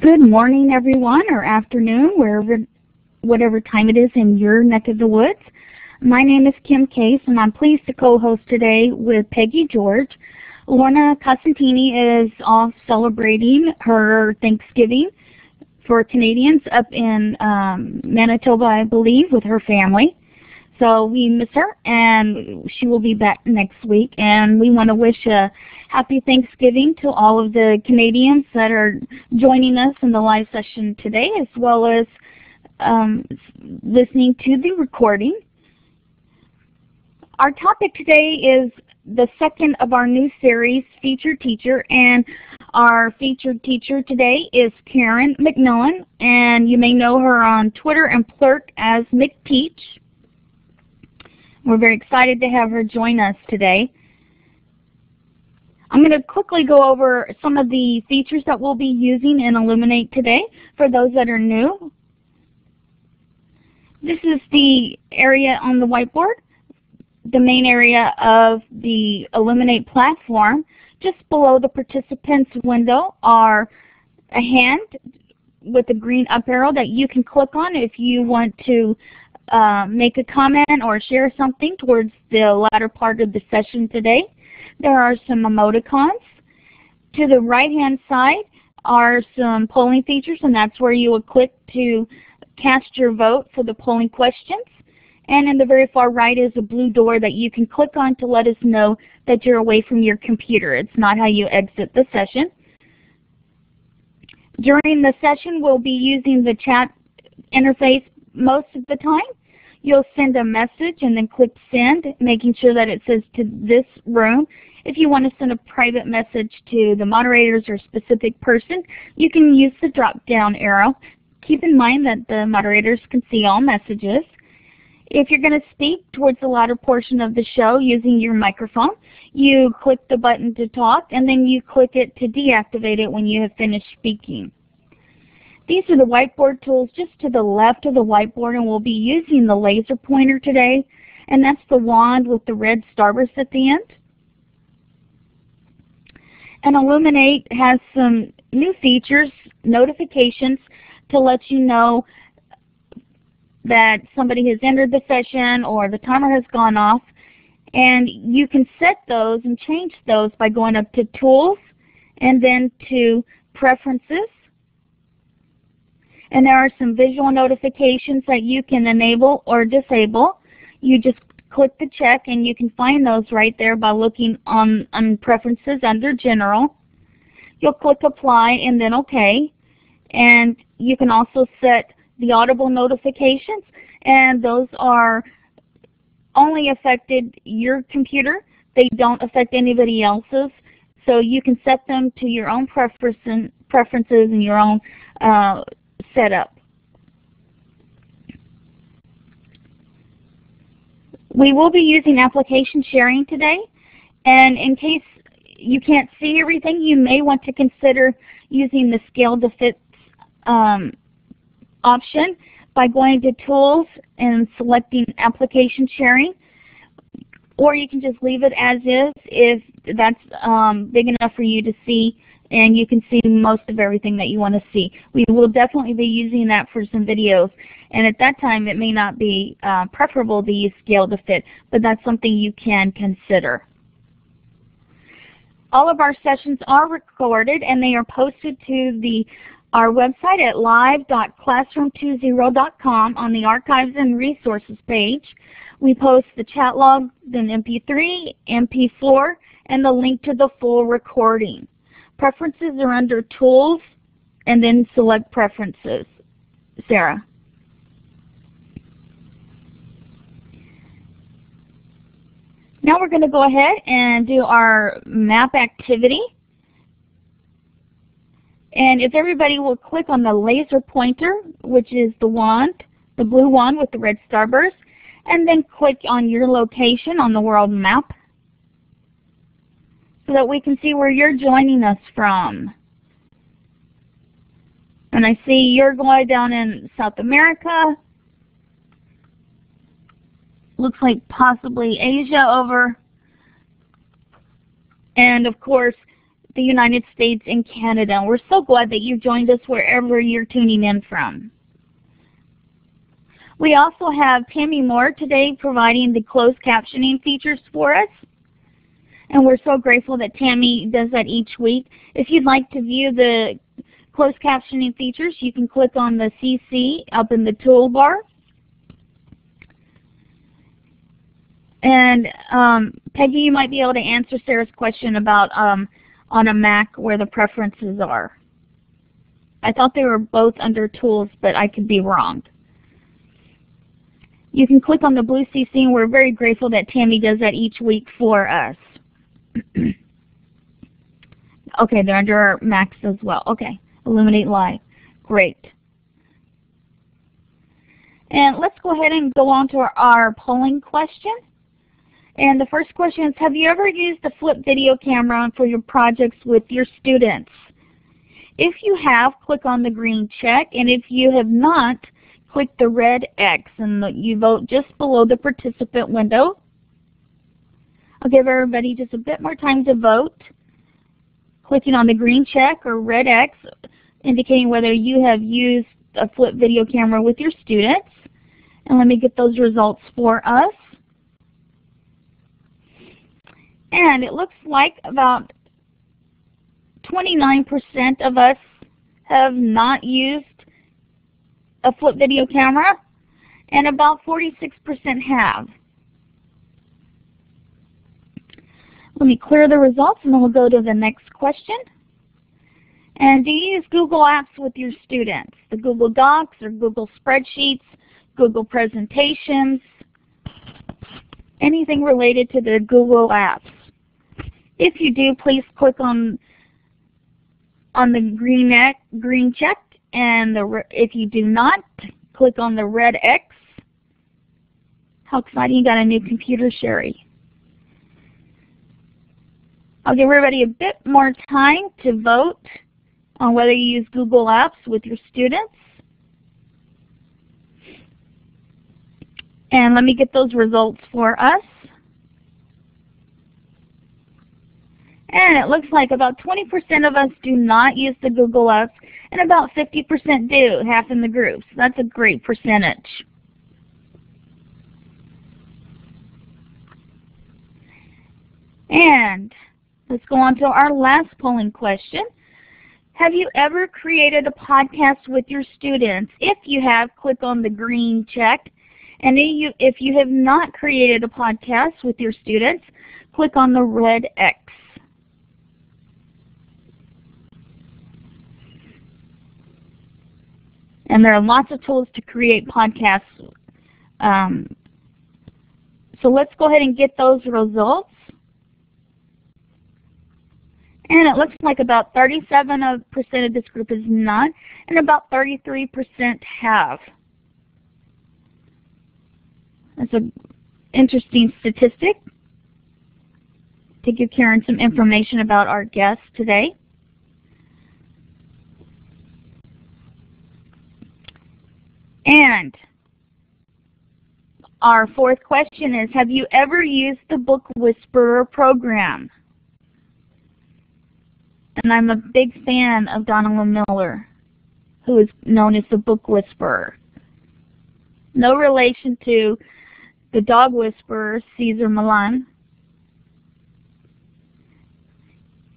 Good morning, everyone, or afternoon, wherever, whatever time it is in your neck of the woods. My name is Kim Caise, and I'm pleased to co-host today with Peggy George. Lorna Costantini is off celebrating her Thanksgiving for Canadians up in um, Manitoba, I believe, with her family. So we miss her, and she will be back next week. And we want to wish a happy Thanksgiving to all of the Canadians that are joining us in the live session today, as well as um, listening to the recording. Our topic today is the second of our new series, Featured Teacher, and our featured teacher today is Karen McMillan, and you may know her on Twitter and Plurk as McTeach. We're very excited to have her join us today. I'm going to quickly go over some of the features that we'll be using in Elluminate today for those that are new. This is the area on the whiteboard, the main area of the Elluminate platform. Just below the participants window are a hand with a green up arrow that you can click on if you want to uh, make a comment or share something towards the latter part of the session today. There are some emoticons. To the right hand side are some polling features and that's where you would click to cast your vote for the polling questions. And in the very far right is a blue door that you can click on to let us know that you're away from your computer. It's not how you exit the session. During the session, we'll be using the chat interface most of the time. You'll send a message and then click send, making sure that it says to this room. If you want to send a private message to the moderators or a specific person, you can use the drop down arrow. Keep in mind that the moderators can see all messages. If you're going to speak towards the latter portion of the show using your microphone, you click the button to talk and then you click it to deactivate it when you have finished speaking. These are the whiteboard tools just to the left of the whiteboard and we'll be using the laser pointer today and that's the wand with the red starburst at the end. And Elluminate has some new features, notifications to let you know that somebody has entered the session or the timer has gone off. And you can set those and change those by going up to Tools and then to Preferences. And there are some visual notifications that you can enable or disable. You just click the check and you can find those right there by looking on, on Preferences under General. You'll click Apply and then OK. And you can also set the audible notifications, and those are only affected your computer. They don't affect anybody else's. So you can set them to your own preferences and your own uh, setup. We will be using application sharing today. And in case you can't see everything, you may want to consider using the scale to fit um, option by going to Tools and selecting Application Sharing. Or you can just leave it as is if that's um, big enough for you to see and you can see most of everything that you want to see. We will definitely be using that for some videos and at that time it may not be uh, preferable to use scale to fit, but that's something you can consider. All of our sessions are recorded and they are posted to the our website at live.classroom20.com on the Archives and Resources page. We post the chat log, then MP3, MP4, and the link to the full recording. Preferences are under Tools, and then select Preferences. Sarah. Now we're going to go ahead and do our map activity. And if everybody will click on the laser pointer, which is the wand, the blue wand with the red starburst, and then click on your location on the world map so that we can see where you're joining us from. And I see you're going down in South America. Looks like possibly Asia over. And of course, the United States and Canada. We're so glad that you joined us wherever you're tuning in from. We also have Tammy Moore today providing the closed captioning features for us. And we're so grateful that Tammy does that each week. If you'd like to view the closed captioning features, you can click on the CC up in the toolbar. And um, Peggy, you might be able to answer Sarah's question about um, on a Mac where the preferences are. I thought they were both under Tools, but I could be wrong. You can click on the blue CC, and we're very grateful that Tammy does that each week for us. okay, they're under our Macs as well. Okay, Elluminate Live. Great. And let's go ahead and go on to our, our polling question. And the first question is, have you ever used a flip video camera for your projects with your students? If you have, click on the green check, and if you have not, click the red X, and you vote just below the participant window. I'll give everybody just a bit more time to vote. Clicking on the green check or red X, indicating whether you have used a flip video camera with your students. And let me get those results for us. And it looks like about 29% of us have not used a flip video camera, and about 46% have. Let me clear the results and then we'll go to the next question. And do you use Google Apps with your students? The Google Docs or Google Spreadsheets, Google Presentations, anything related to the Google Apps. If you do, please click on on the green, neck, green check, and the if you do not, click on the red X. How exciting, you got a new computer, Sherry. I'll give everybody a bit more time to vote on whether you use Google Apps with your students. And let me get those results for us. And it looks like about 20% of us do not use the Google Apps, and about 50% do, half in the groups. That's a great percentage. And let's go on to our last polling question. Have you ever created a podcast with your students? If you have, click on the green check. And if you have not created a podcast with your students, click on the red X. And there are lots of tools to create podcasts. Um, so let's go ahead and get those results. And it looks like about 37% of this group is not, and about 33% have. That's an interesting statistic to give Karen some information about our guests today. And our fourth question is, have you ever used the Book Whisperer program? And I'm a big fan of Donalyn Miller, who is known as the Book Whisperer. No relation to the dog whisperer, Cesar Millan.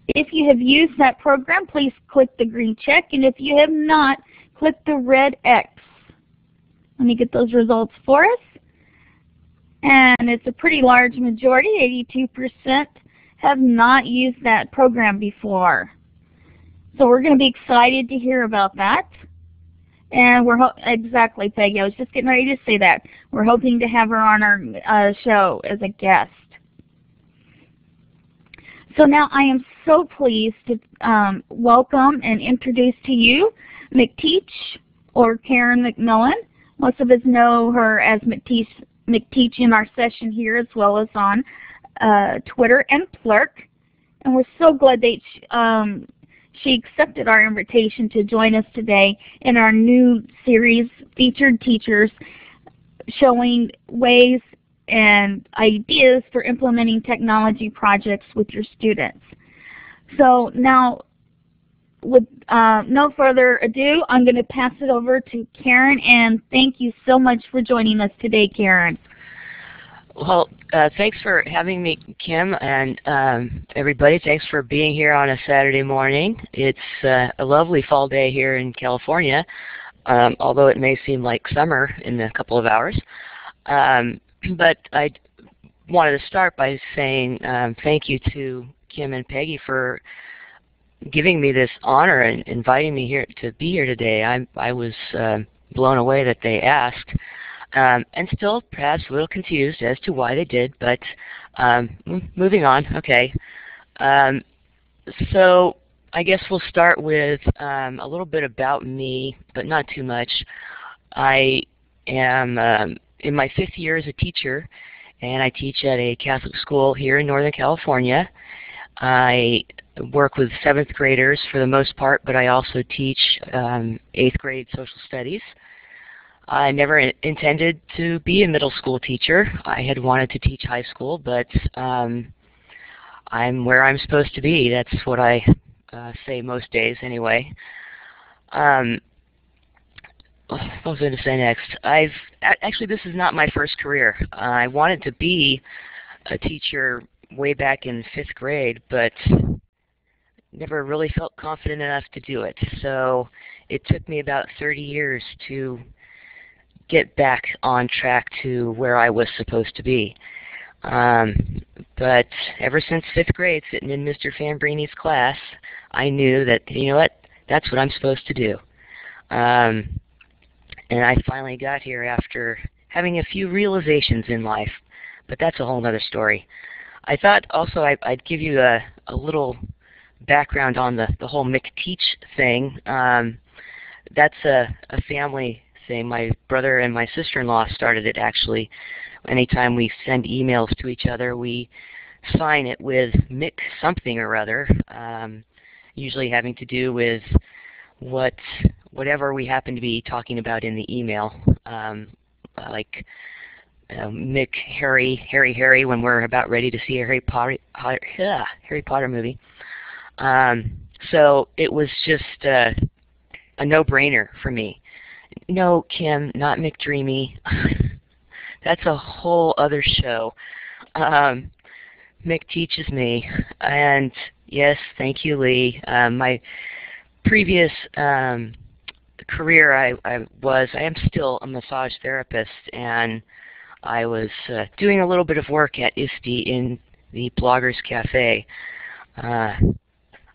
If you have used that program, please click the green check, and if you have not, click the red X. Let me get those results for us. And it's a pretty large majority, 82% have not used that program before. So we're going to be excited to hear about that. And we're exactly, Peggy. I was just getting ready to say that. We're hoping to have her on our uh, show as a guest. So now I am so pleased to um, welcome and introduce to you McTeach or Karen McMillan. Most of us know her as McTeach, McTeach in our session here as well as on uh, Twitter and Plurk. And we're so glad that she, um, she accepted our invitation to join us today in our new series, Featured Teachers, showing ways and ideas for implementing technology projects with your students. So now, with uh, no further ado, I'm going to pass it over to Karen, and thank you so much for joining us today, Karen. Well, uh, thanks for having me, Kim, and um, everybody. Thanks for being here on a Saturday morning. It's uh, a lovely fall day here in California, um, although it may seem like summer in a couple of hours. Um, but I wanted to start by saying um, thank you to Kim and Peggy for giving me this honor and inviting me here to be here today. I, I was uh, blown away that they asked. Um, and still perhaps a little confused as to why they did, but um, moving on, okay. Um, so I guess we'll start with um, a little bit about me, but not too much. I am um, in my fifth year as a teacher, and I teach at a Catholic school here in Northern California. I work with seventh graders for the most part, but I also teach um, eighth grade social studies. I never intended to be a middle school teacher. I had wanted to teach high school, but um, I'm where I'm supposed to be. That's what I uh, say most days anyway. Um, what was I going to say next? I've actually this is not my first career. Uh, I wanted to be a teacher way back in fifth grade, but never really felt confident enough to do it. So it took me about 30 years to get back on track to where I was supposed to be. Um, but ever since fifth grade, sitting in Mr. Fambrini's class, I knew that, you know what, that's what I'm supposed to do. Um, and I finally got here after having a few realizations in life, but that's a whole other story. I thought also I, would give you a, a little background on the, the whole McTeach thing. Um, that's a, a family My brother and my sister-in-law started it actually. Anytime we send emails to each other, we sign it with Mick something or other, um, usually having to do with what whatever we happen to be talking about in the email, um, like uh, Mick Harry Harry Harry when we're about ready to see a Harry Potter Harry Potter movie. Um, so it was just uh, a no-brainer for me. No, Kim, not McDreamy. That's a whole other show. Um, Mick teaches me, and yes, thank you, Lee. Um, my previous um, career, I, I was, I am still a massage therapist, and I was uh, doing a little bit of work at ISTE in the Bloggers Cafe. Uh,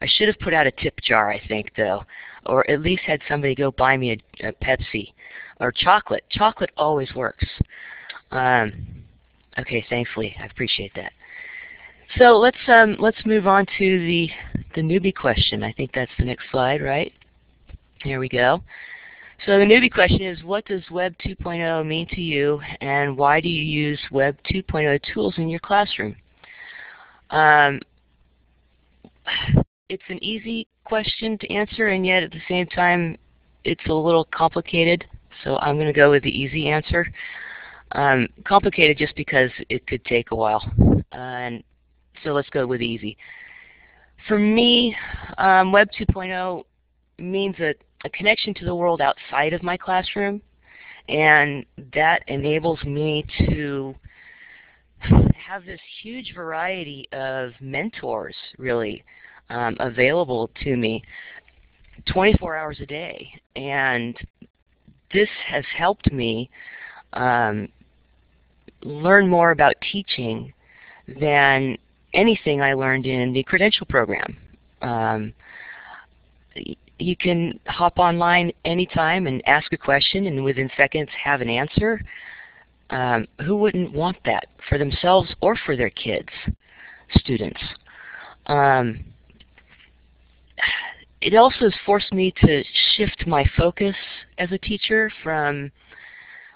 I should have put out a tip jar, I think, though or at least had somebody go buy me a, a Pepsi or chocolate. Chocolate always works. Um, okay, thankfully, I appreciate that. So let's um, let's move on to the the newbie question. I think that's the next slide, right? Here we go. So the newbie question is, what does Web 2.0 mean to you, and why do you use Web 2.0 tools in your classroom? Um, it's an easy question to answer, and yet at the same time, it's a little complicated. So I'm going to go with the easy answer. Um, complicated just because it could take a while. Uh, and so let's go with easy. For me, um, Web 2.0 means a, a connection to the world outside of my classroom, and that enables me to have this huge variety of mentors, really, um, available to me 24 hours a day. And this has helped me um, learn more about teaching than anything I learned in the credential program. Um, you can hop online anytime and ask a question and within seconds have an answer. Um, who wouldn't want that for themselves or for their kids, students? Um, it also has forced me to shift my focus as a teacher from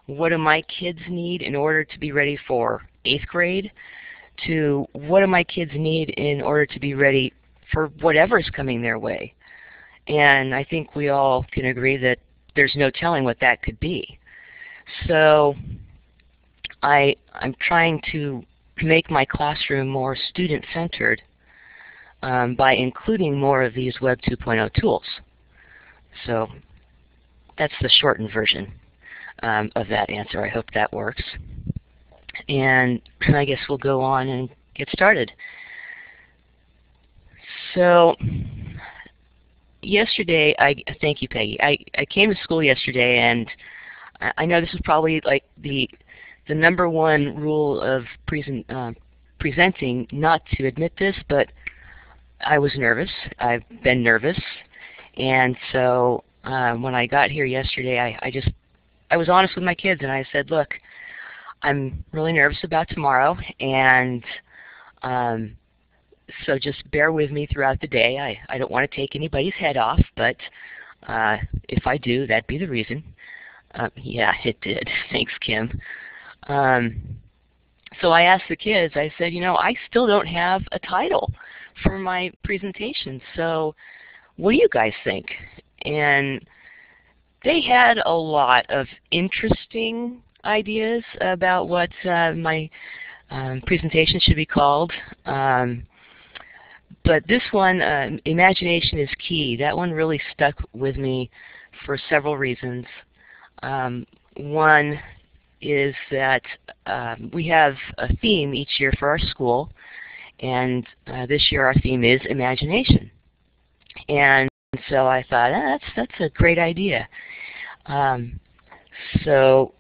what do my kids need in order to be ready for 8th grade to what do my kids need in order to be ready for whatever's coming their way. And I think we all can agree that there's no telling what that could be. So I, I'm trying to make my classroom more student-centered um, by including more of these Web 2.0 tools. So that's the shortened version um, of that answer. I hope that works. And I guess we'll go on and get started. So yesterday, I thank you, Peggy. I, I came to school yesterday, and I know this is probably like the the number one rule of present, uh, presenting, not to admit this, but I was nervous. I've been nervous, and so um, when I got here yesterday, I, I just I was honest with my kids, and I said, look, I'm really nervous about tomorrow, and um, so just bear with me throughout the day. I, I don't want to take anybody's head off, but uh, if I do, that'd be the reason. Uh, yeah, it did. Thanks, Kim. Um, so I asked the kids, I said, you know, I still don't have a title for my presentation, so what do you guys think? And they had a lot of interesting ideas about what uh, my um, presentation should be called. Um, but this one, uh, imagination is key. That one really stuck with me for several reasons. Um, one is that um, we have a theme each year for our school, and uh, this year our theme is imagination. And so I thought, ah, that's, that's a great idea. Um, so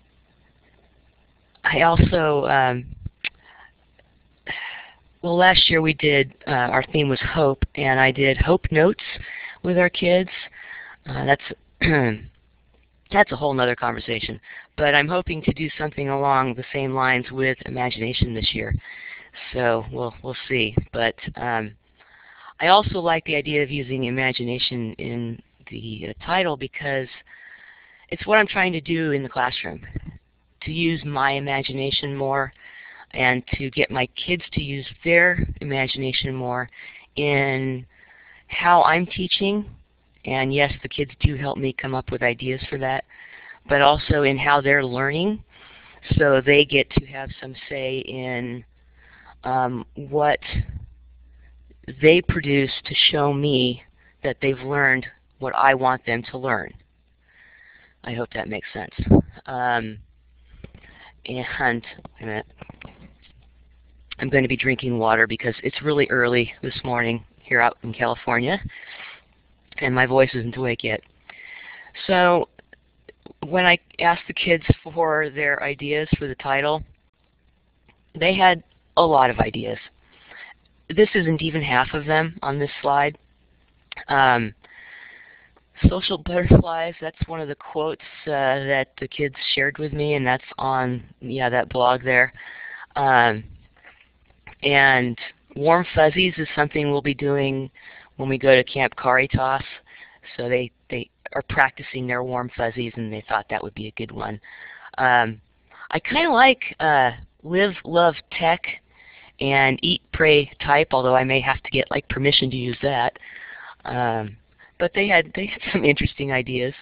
I also, um, well last year we did, uh, our theme was hope, and I did hope notes with our kids. Uh, that's that's a whole nother conversation. But I'm hoping to do something along the same lines with imagination this year. So we'll we'll see. But um, I also like the idea of using imagination in the uh, title because it's what I'm trying to do in the classroom. To use my imagination more and to get my kids to use their imagination more in how I'm teaching and yes, the kids do help me come up with ideas for that, but also in how they're learning. So they get to have some say in um, what they produce to show me that they've learned what I want them to learn. I hope that makes sense. Um, and I'm going to be drinking water because it's really early this morning here out in California and my voice isn't awake yet. So when I asked the kids for their ideas for the title, they had a lot of ideas. This isn't even half of them on this slide. Um, social butterflies, that's one of the quotes uh, that the kids shared with me, and that's on yeah that blog there. Um, and warm fuzzies is something we'll be doing when we go to Camp Caritas. So they, they are practicing their warm fuzzies and they thought that would be a good one. Um, I kind of like uh, live, love, tech and eat, pray, type, although I may have to get like permission to use that. Um, but they had, they had some interesting ideas.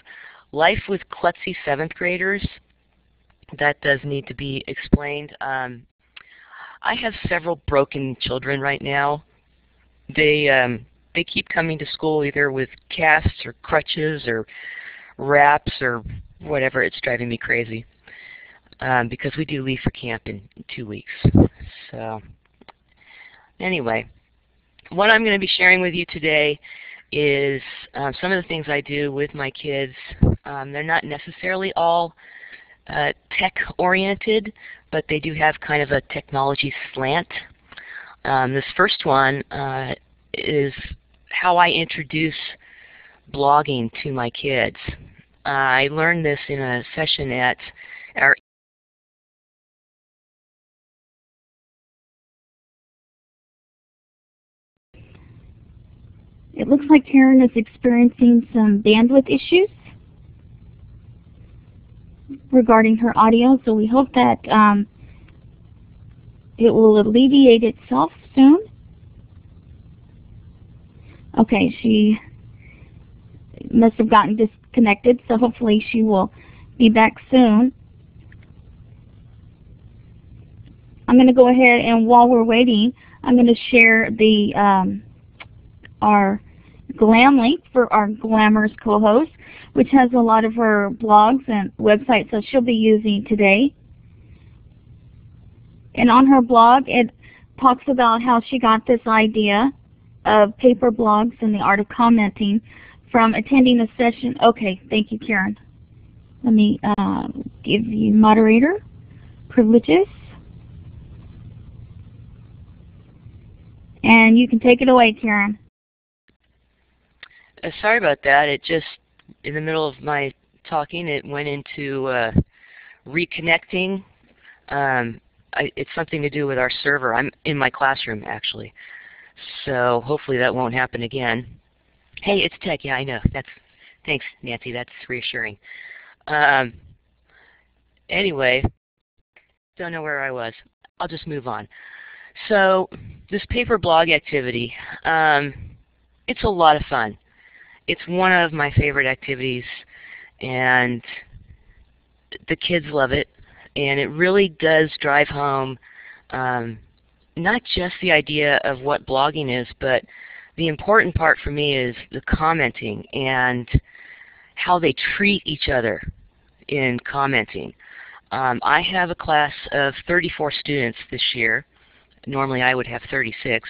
Life with klutzy seventh graders, that does need to be explained. Um, I have several broken children right now. They um, they keep coming to school either with casts or crutches or wraps or whatever. It's driving me crazy um, because we do leave for camp in two weeks. So anyway, what I'm going to be sharing with you today is um, some of the things I do with my kids. Um, they're not necessarily all uh, tech-oriented, but they do have kind of a technology slant. Um, this first one uh, is how I introduce blogging to my kids. Uh, I learned this in a session at It looks like Karen is experiencing some bandwidth issues regarding her audio, so we hope that um, it will alleviate itself soon. Okay, she must have gotten disconnected, so hopefully she will be back soon. I'm going to go ahead and while we're waiting, I'm going to share the um, our Glam link for our Glamorous co-host, which has a lot of her blogs and websites that she'll be using today. And on her blog, it talks about how she got this idea of paper blogs and the art of commenting from attending a session. Okay, thank you, Karen. Let me uh, give you moderator privileges. And you can take it away, Karen. Uh, sorry about that. It just, in the middle of my talking, it went into uh, reconnecting. Um, I, it's something to do with our server. I'm in my classroom, actually. So hopefully that won't happen again. Hey, it's Tech. Yeah, I know. That's Thanks, Nancy. That's reassuring. Um, anyway, don't know where I was. I'll just move on. So this paper blog activity, um, it's a lot of fun it's one of my favorite activities and the kids love it and it really does drive home um, not just the idea of what blogging is but the important part for me is the commenting and how they treat each other in commenting. Um, I have a class of 34 students this year. Normally I would have 36.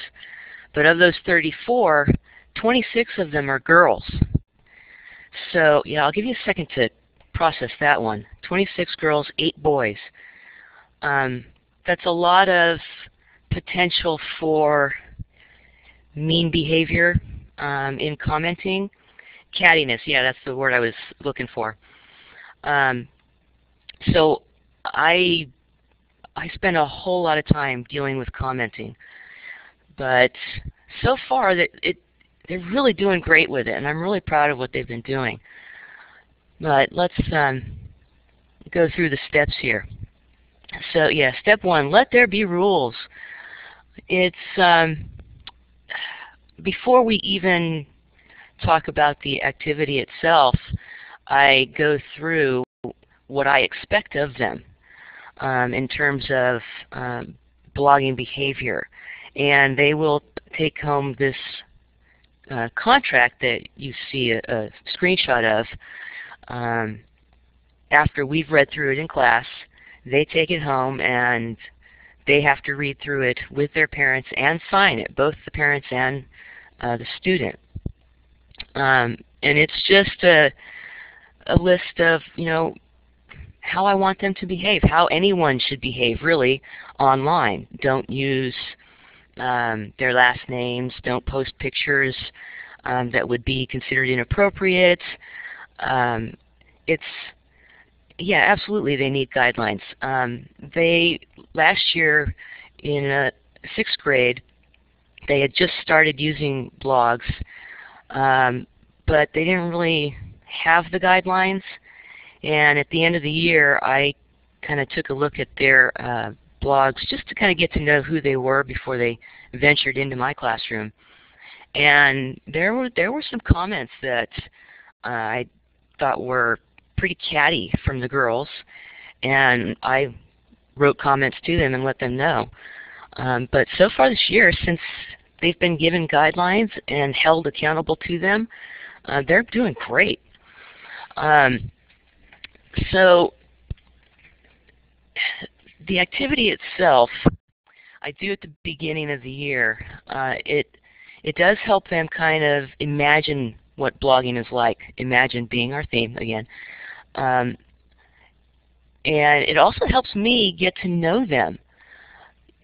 But of those 34, 26 of them are girls. So yeah, I'll give you a second to process that one. 26 girls, 8 boys. Um, that's a lot of potential for mean behavior um, in commenting. Cattiness, yeah, that's the word I was looking for. Um, so I I spend a whole lot of time dealing with commenting, but so far that it they're really doing great with it, and I'm really proud of what they've been doing. But let's um, go through the steps here. So yeah, step one, let there be rules. It's um, before we even talk about the activity itself, I go through what I expect of them um, in terms of um, blogging behavior. And they will take home this uh, contract that you see a, a screenshot of, um, after we've read through it in class, they take it home and they have to read through it with their parents and sign it, both the parents and uh, the student. Um, and it's just a, a list of, you know, how I want them to behave, how anyone should behave really online. Don't use um, their last names, don't post pictures um, that would be considered inappropriate. Um, it's yeah, absolutely. They need guidelines. Um, they last year in uh, sixth grade, they had just started using blogs, um, but they didn't really have the guidelines. And at the end of the year, I kind of took a look at their uh, blogs just to kind of get to know who they were before they ventured into my classroom. And there were there were some comments that uh, I thought were pretty catty from the girls, and I wrote comments to them and let them know. Um, but so far this year, since they've been given guidelines and held accountable to them, uh, they're doing great. Um, so the activity itself, I do at the beginning of the year. Uh, it it does help them kind of imagine what blogging is like. Imagine being our theme again. Um, and it also helps me get to know them.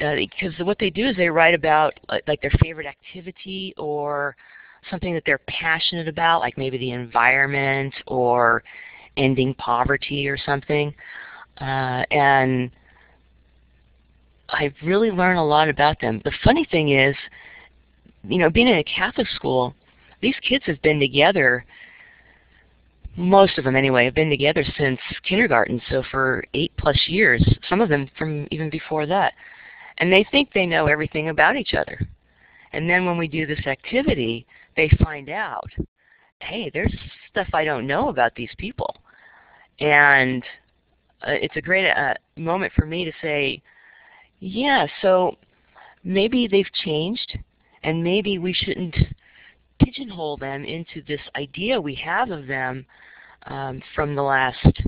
Uh, because what they do is they write about like, like their favorite activity or something that they're passionate about, like maybe the environment or ending poverty or something. Uh, and I really learn a lot about them. The funny thing is, you know, being in a Catholic school, these kids have been together, most of them anyway, have been together since kindergarten, so for eight plus years, some of them from even before that. And they think they know everything about each other. And then when we do this activity, they find out, hey, there's stuff I don't know about these people. And uh, it's a great uh, moment for me to say, yeah, so maybe they've changed, and maybe we shouldn't pigeonhole them into this idea we have of them um, from the last,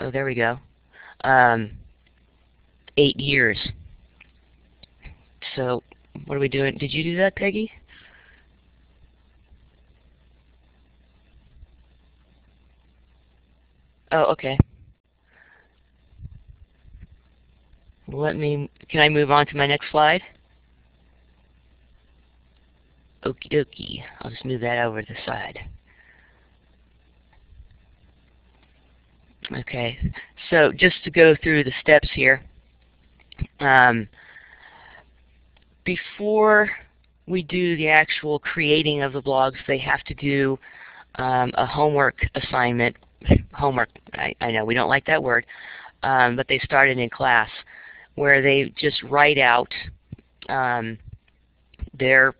oh, there we go, um, eight years. So what are we doing? Did you do that, Peggy? Oh, okay. Let me, can I move on to my next slide? Okie dokie. I'll just move that over to the side. Okay, so just to go through the steps here. Um, before we do the actual creating of the blogs, they have to do um, a homework assignment. Homework, I, I, know we don't like that word, um, but they started in class where they just write out um, their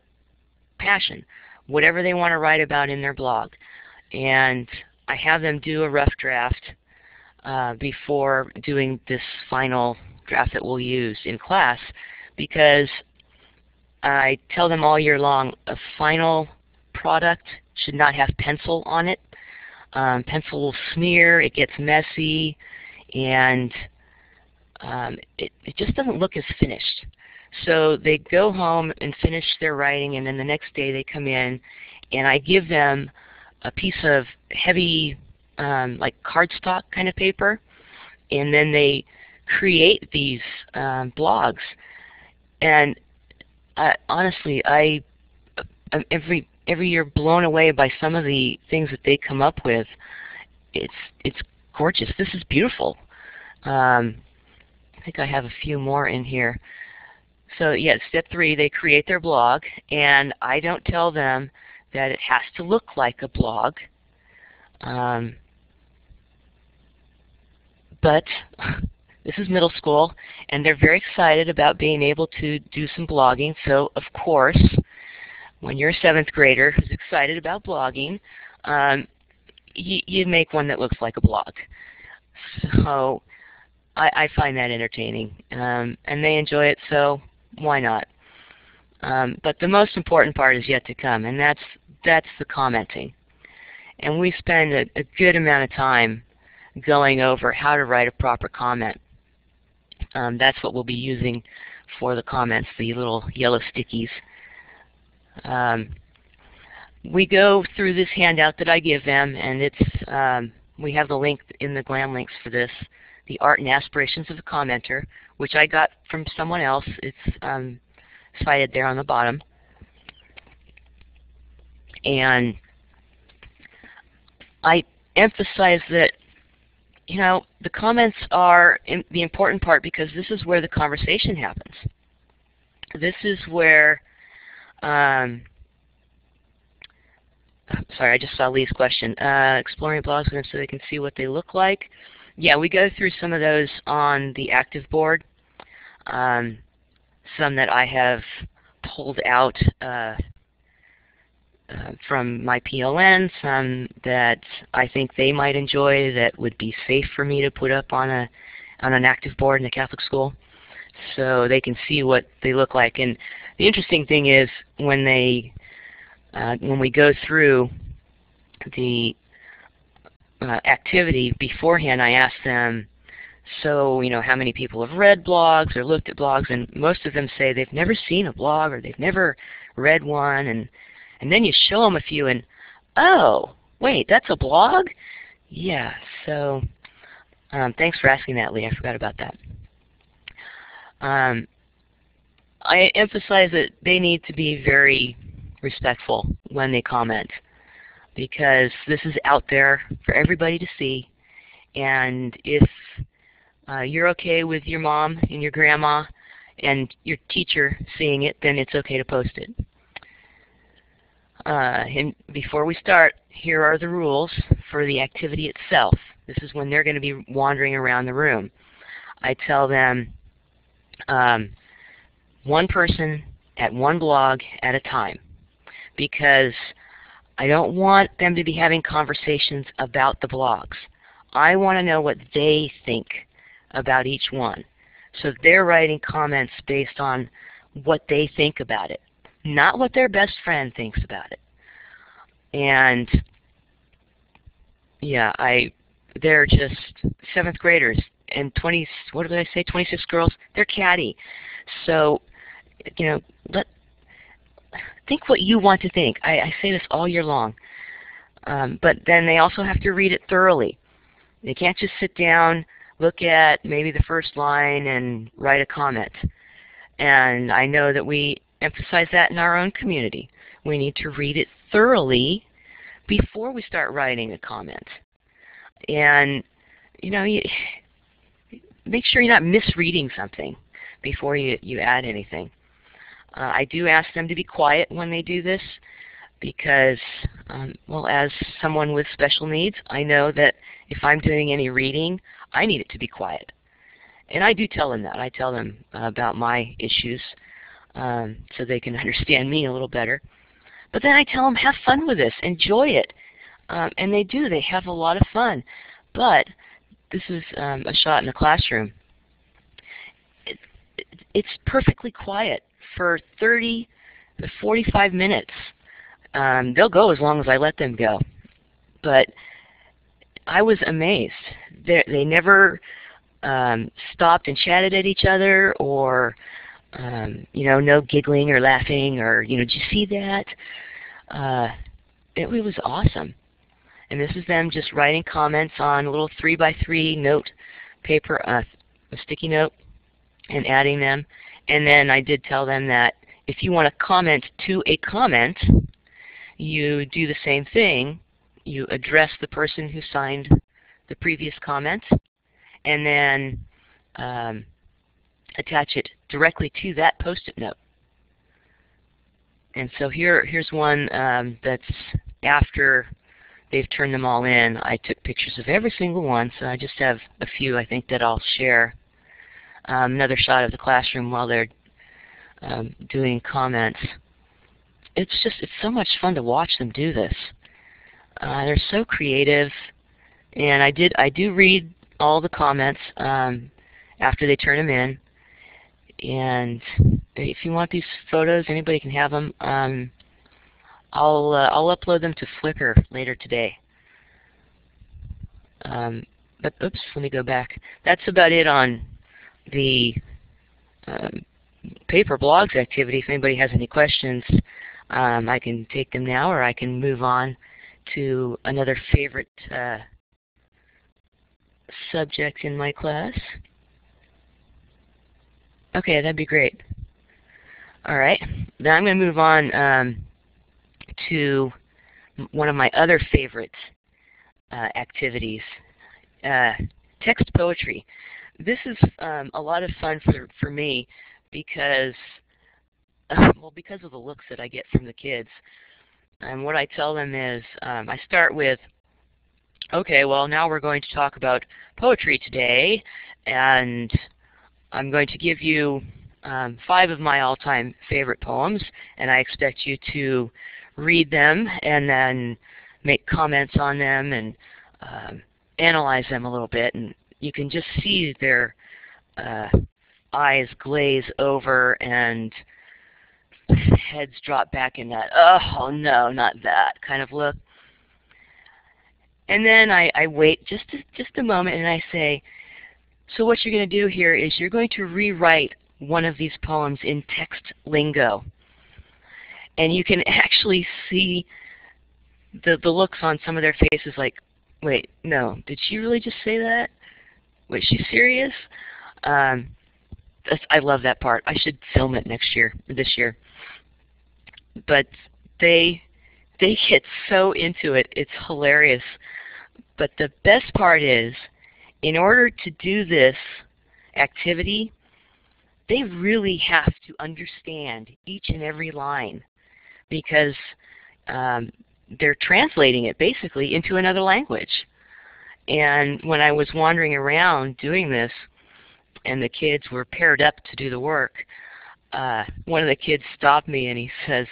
passion, whatever they want to write about in their blog. And I have them do a rough draft uh, before doing this final draft that we'll use in class because I tell them all year long a final product should not have pencil on it. Um, pencil will smear, it gets messy, and um, it, it just doesn't look as finished. So they go home and finish their writing, and then the next day they come in, and I give them a piece of heavy, um, like cardstock kind of paper, and then they create these um, blogs. And I, honestly, I I'm every every year blown away by some of the things that they come up with. It's it's gorgeous. This is beautiful. Um, I think I have a few more in here. So yeah, step three, they create their blog, and I don't tell them that it has to look like a blog. Um, but this is middle school, and they're very excited about being able to do some blogging. So of course, when you're a seventh grader who's excited about blogging, um, you, you make one that looks like a blog. So I, I find that entertaining, um, and they enjoy it. So why not? Um, but the most important part is yet to come, and that's that's the commenting. And we spend a, a good amount of time going over how to write a proper comment. Um, that's what we'll be using for the comments, the little yellow stickies. Um, we go through this handout that I give them, and it's um, we have the link in the GLAM links for this, the Art and Aspirations of the Commenter which I got from someone else. It's um, cited there on the bottom. And I emphasize that you know, the comments are the important part because this is where the conversation happens. This is where, um, sorry, I just saw Lee's question. Uh, exploring blogs so they can see what they look like. Yeah, we go through some of those on the active board um, some that I have pulled out uh, uh, from my PLN, some that I think they might enjoy that would be safe for me to put up on a on an active board in a Catholic school so they can see what they look like. And the interesting thing is when they uh, when we go through the uh, activity beforehand, I ask them so, you know, how many people have read blogs or looked at blogs, and most of them say they've never seen a blog or they've never read one, and and then you show them a few, and oh, wait, that's a blog? Yeah. So, um, thanks for asking that, Lee. I forgot about that. Um, I emphasize that they need to be very respectful when they comment because this is out there for everybody to see. And if uh, you're okay with your mom and your grandma and your teacher seeing it, then it's okay to post it. Uh, and before we start, here are the rules for the activity itself. This is when they're going to be wandering around the room. I tell them um, one person at one blog at a time because I don't want them to be having conversations about the blogs. I want to know what they think about each one. So they're writing comments based on what they think about it. not what their best friend thinks about it. And yeah, I they're just seventh graders and 20 what did I say 26 girls they're catty so you know let think what you want to think. I, I say this all year long. Um, but then they also have to read it thoroughly. They can't just sit down look at maybe the first line and write a comment. And I know that we emphasize that in our own community. We need to read it thoroughly before we start writing a comment. And you know, you, make sure you're not misreading something before you, you add anything. Uh, I do ask them to be quiet when they do this because, um, well, as someone with special needs, I know that if I'm doing any reading, I need it to be quiet. And I do tell them that. I tell them uh, about my issues um, so they can understand me a little better. But then I tell them, have fun with this. Enjoy it. Um, and they do. They have a lot of fun. But this is um, a shot in the classroom. It, it, it's perfectly quiet for 30 to 45 minutes. Um, they'll go as long as I let them go. But I was amazed. They, they never um, stopped and chatted at each other or um, you know, no giggling or laughing or, you know, did you see that? Uh, it, it was awesome. And this is them just writing comments on a little 3 by 3 note paper, uh, a sticky note, and adding them. And then I did tell them that if you want to comment to a comment, you do the same thing. You address the person who signed the previous comment, and then um, attach it directly to that post-it note. And so here, here's one um, that's after they've turned them all in. I took pictures of every single one, so I just have a few I think that I'll share. Um, another shot of the classroom while they're um, doing comments. It's just, it's so much fun to watch them do this. Uh, they're so creative, and I did, I do read all the comments um, after they turn them in. And if you want these photos, anybody can have them. Um, I'll uh, I'll upload them to Flickr later today. Um, but oops, let me go back. That's about it on the um, paper blogs activity. If anybody has any questions, um, I can take them now, or I can move on to another favorite uh, subject in my class. Okay, that'd be great. All right, now I'm going to move on. Um, to one of my other favorite uh, activities, uh, text poetry. This is um, a lot of fun for, for me because, uh, well, because of the looks that I get from the kids. And what I tell them is, um, I start with, okay, well, now we're going to talk about poetry today, and I'm going to give you um, five of my all-time favorite poems, and I expect you to read them and then make comments on them and um, analyze them a little bit. And you can just see their uh, eyes glaze over and heads drop back in that, oh no, not that kind of look. And then I, I wait just a, just a moment and I say, so what you're going to do here is you're going to rewrite one of these poems in text lingo and you can actually see the the looks on some of their faces like, wait, no, did she really just say that? Was she serious? Um, I love that part. I should film it next year, this year. But they they get so into it. It's hilarious. But the best part is, in order to do this activity, they really have to understand each and every line because um, they're translating it basically into another language. And when I was wandering around doing this, and the kids were paired up to do the work, uh, one of the kids stopped me and he says,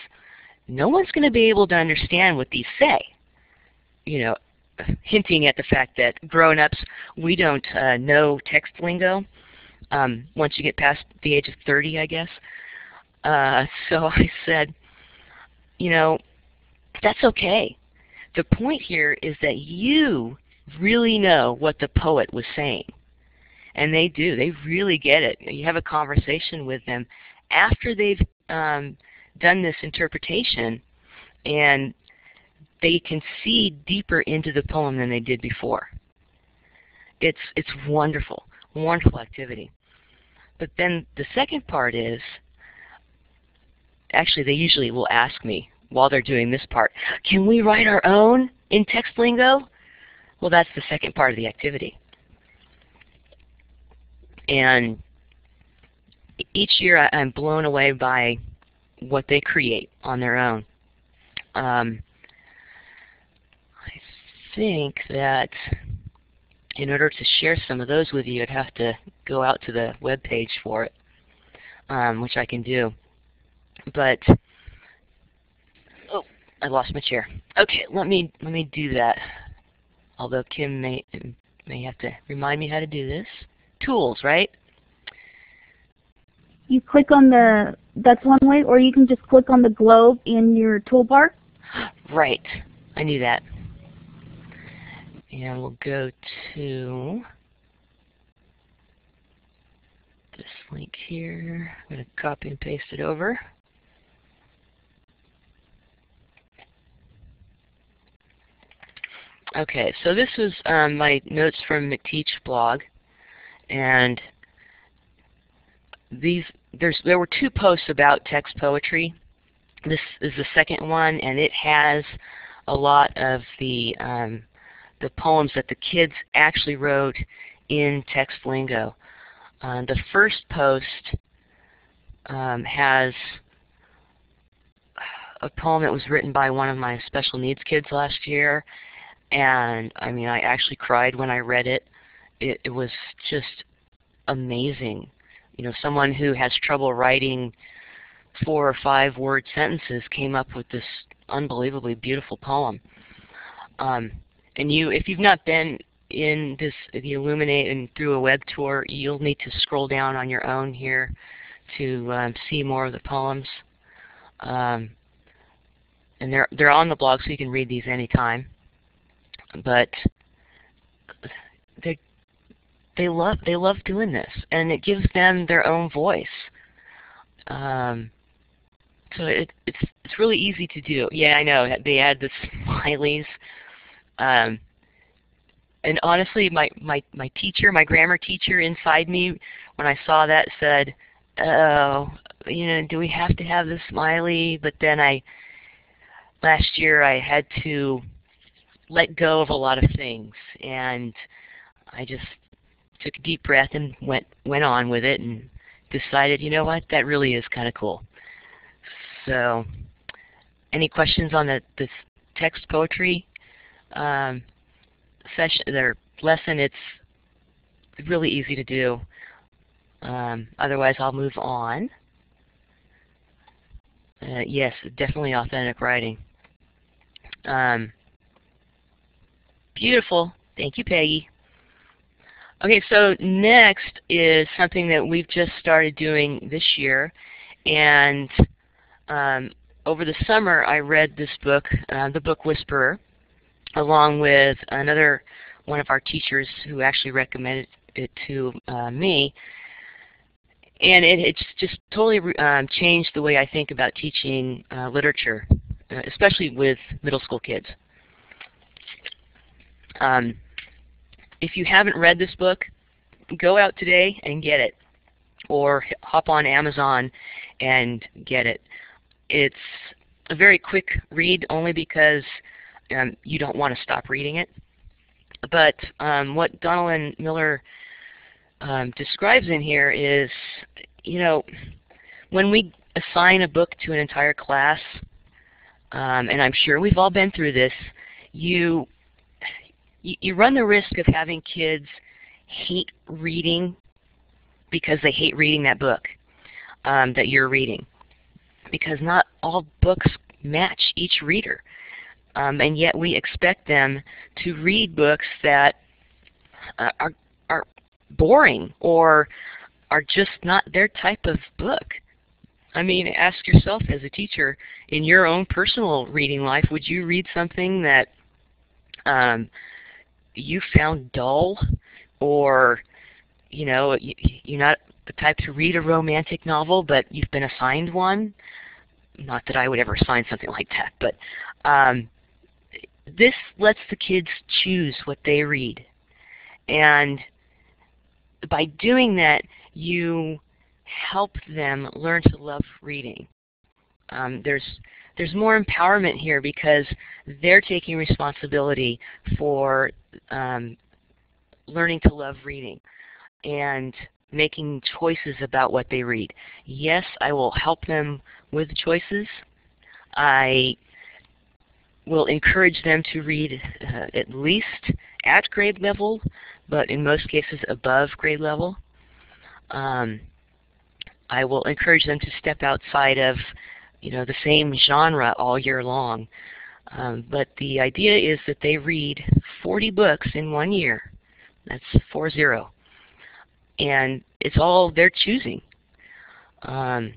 no one's going to be able to understand what these say. You know, hinting at the fact that grown-ups, we don't uh, know text lingo um, once you get past the age of 30, I guess. Uh, so I said, you know, that's okay. The point here is that you really know what the poet was saying. And they do. They really get it. You have a conversation with them after they've um, done this interpretation and they can see deeper into the poem than they did before. It's, it's wonderful, wonderful activity. But then the second part is, actually they usually will ask me while they're doing this part, can we write our own in text lingo? Well, that's the second part of the activity. And each year I, am blown away by what they create on their own. Um, I think that in order to share some of those with you, I'd have to go out to the web page for it, um, which I can do. But oh, I lost my chair. Okay, let me let me do that. Although Kim may may have to remind me how to do this. Tools, right? You click on the that's one way, or you can just click on the globe in your toolbar. Right. I knew that. And we'll go to this link here. I'm going to copy and paste it over. Okay, so this is um, my notes from McTeach blog, and these there's there were two posts about text poetry. This is the second one, and it has a lot of the um, the poems that the kids actually wrote in text lingo. Uh, the first post um, has a poem that was written by one of my special needs kids last year, and I mean I actually cried when I read it. It, it was just amazing. You know, someone who has trouble writing four or five word sentences came up with this unbelievably beautiful poem. Um, and you, if you've not been in this, the Elluminate and through a web tour, you'll need to scroll down on your own here to um, see more of the poems. Um, and they're they're on the blog, so you can read these anytime. But they they love they love doing this, and it gives them their own voice. Um, so it, it's it's really easy to do. Yeah, I know they add the smileys. Um, and honestly, my, my, my teacher, my grammar teacher inside me, when I saw that said, oh, you know, do we have to have the smiley? But then I, last year I had to let go of a lot of things. And I just took a deep breath and went, went on with it and decided, you know what, that really is kind of cool. So any questions on the, this text poetry um, session, their lesson? It's really easy to do. Um, otherwise, I'll move on. Uh, yes, definitely authentic writing. Um, beautiful. Thank you, Peggy. Okay, so next is something that we've just started doing this year, and um, over the summer I read this book, uh, The Book Whisperer, along with another one of our teachers who actually recommended it to uh, me. And it, it's just totally um, changed the way I think about teaching uh, literature, uh, especially with middle school kids. Um, if you haven't read this book, go out today and get it. Or hop on Amazon and get it. It's a very quick read only because um, you don't want to stop reading it. But um, what Donalyn Miller um, describes in here is, you know, when we assign a book to an entire class, um, and I'm sure we've all been through this, you, you run the risk of having kids hate reading because they hate reading that book um, that you're reading. Because not all books match each reader. Um, and yet we expect them to read books that uh, are, are boring or are just not their type of book. I mean, ask yourself as a teacher, in your own personal reading life, would you read something that um, you found dull or, you know, you're not the type to read a romantic novel, but you've been assigned one? Not that I would ever assign something like that, but um, this lets the kids choose what they read. And by doing that, you help them learn to love reading. Um, there's there's more empowerment here because they're taking responsibility for um, learning to love reading and making choices about what they read. Yes, I will help them with choices. I will encourage them to read uh, at least at grade level, but in most cases above grade level. Um, I will encourage them to step outside of you know, the same genre all year long. Um, but the idea is that they read 40 books in one year. That's 4-0. And it's all their choosing. Um,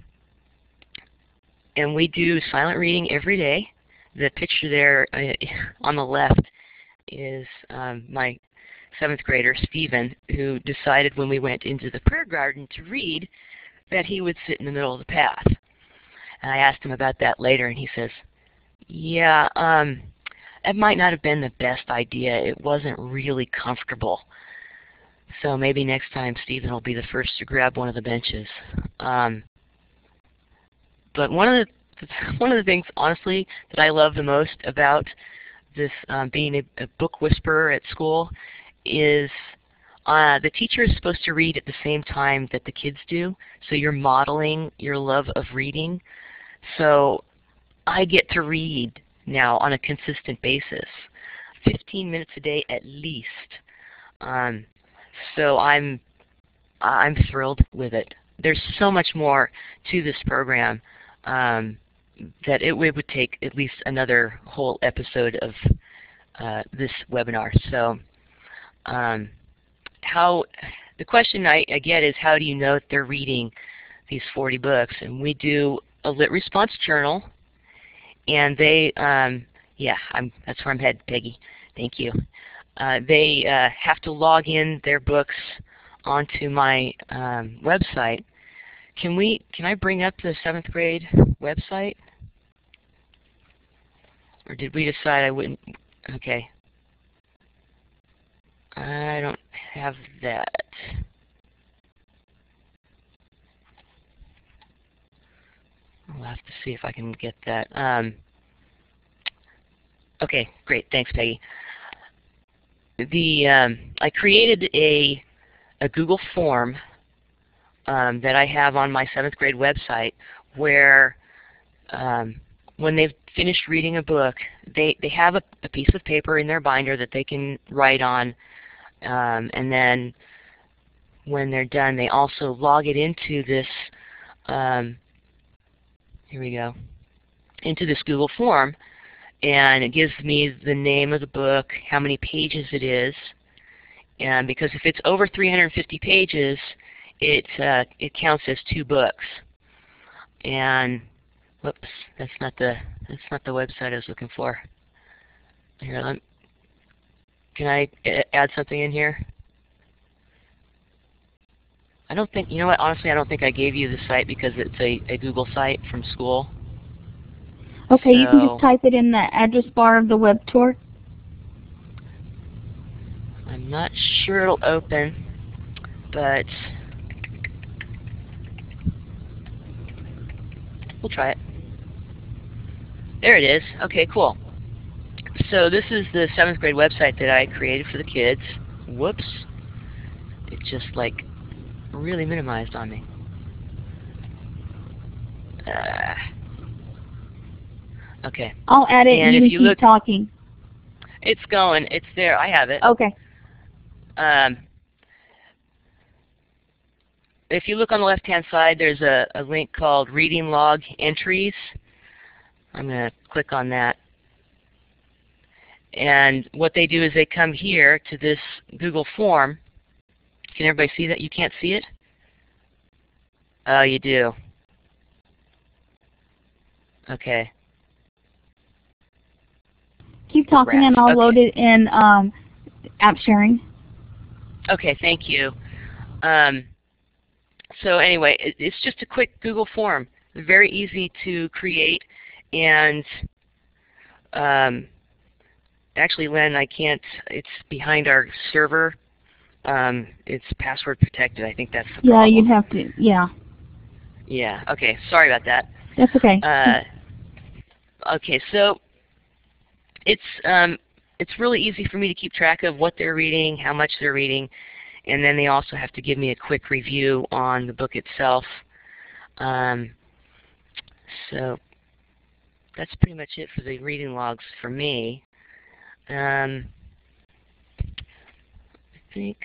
and we do silent reading every day. The picture there uh, on the left is um, my seventh grader, Stephen, who decided when we went into the prayer garden to read that he would sit in the middle of the path. And I asked him about that later, and he says, yeah, um, it might not have been the best idea. It wasn't really comfortable. So maybe next time Stephen will be the first to grab one of the benches. Um, but one of the one of the things, honestly, that I love the most about this um, being a, a, book whisperer at school is uh, the teacher is supposed to read at the same time that the kids do. So you're modeling your love of reading. So I get to read now on a consistent basis, 15 minutes a day at least. Um, so I'm I'm thrilled with it. There's so much more to this program um, that it, would take at least another whole episode of uh, this webinar. So um, how the question I, I, get is how do you know that they're reading these 40 books? And we do a lit response journal, and they, um, yeah, I'm, that's where I'm headed, Peggy. Thank you. Uh, they uh, have to log in their books onto my um, website. Can we? Can I bring up the seventh grade website? Or did we decide I wouldn't? Okay. I don't have that. I'll have to see if I can get that. Um, okay, great. Thanks, Peggy. The um, I created a a Google form um, that I have on my seventh grade website where um, when they've finished reading a book, they, they have a, a, piece of paper in their binder that they can write on um, and then when they're done, they also log it into this, um, here we go, into this Google form. And it gives me the name of the book, how many pages it is. And because if it's over 350 pages, it, uh, it counts as two books. And whoops, that's not the that's not the website I was looking for. Here, let, can I add something in here? I don't think, you know what, honestly I don't think I gave you the site because it's a, a Google site from school. Okay, so, you can just type it in the address bar of the web tour. I'm not sure it'll open, but we'll try it. There it is. Okay, cool. So this is the seventh grade website that I created for the kids. Whoops. It just like really minimized on me. Uh, okay. I'll add it and, you, you keep look, talking. It's going. It's there. I have it. Okay. Um, if you look on the left-hand side, there's a, a link called Reading Log Entries. I'm going to click on that. And what they do is they come here to this Google form. Can everybody see that? You can't see it? Oh, you do. Okay. Keep talking and I'll Okay. load it in um, app sharing. Okay, thank you. Um, so anyway, it, it's just a quick Google form. Very easy to create and um, actually Len, I can't, it's behind our server. Um, it's password protected. I think that's the Yeah, problem. you'd have to. Yeah, Yeah, okay, sorry about that. that's okay. Uh, okay, so it's um, it's really easy for me to keep track of what they're reading, how much they're reading, and then they also have to give me a quick review on the book itself. Um, so that's pretty much it for the reading logs for me. Um, think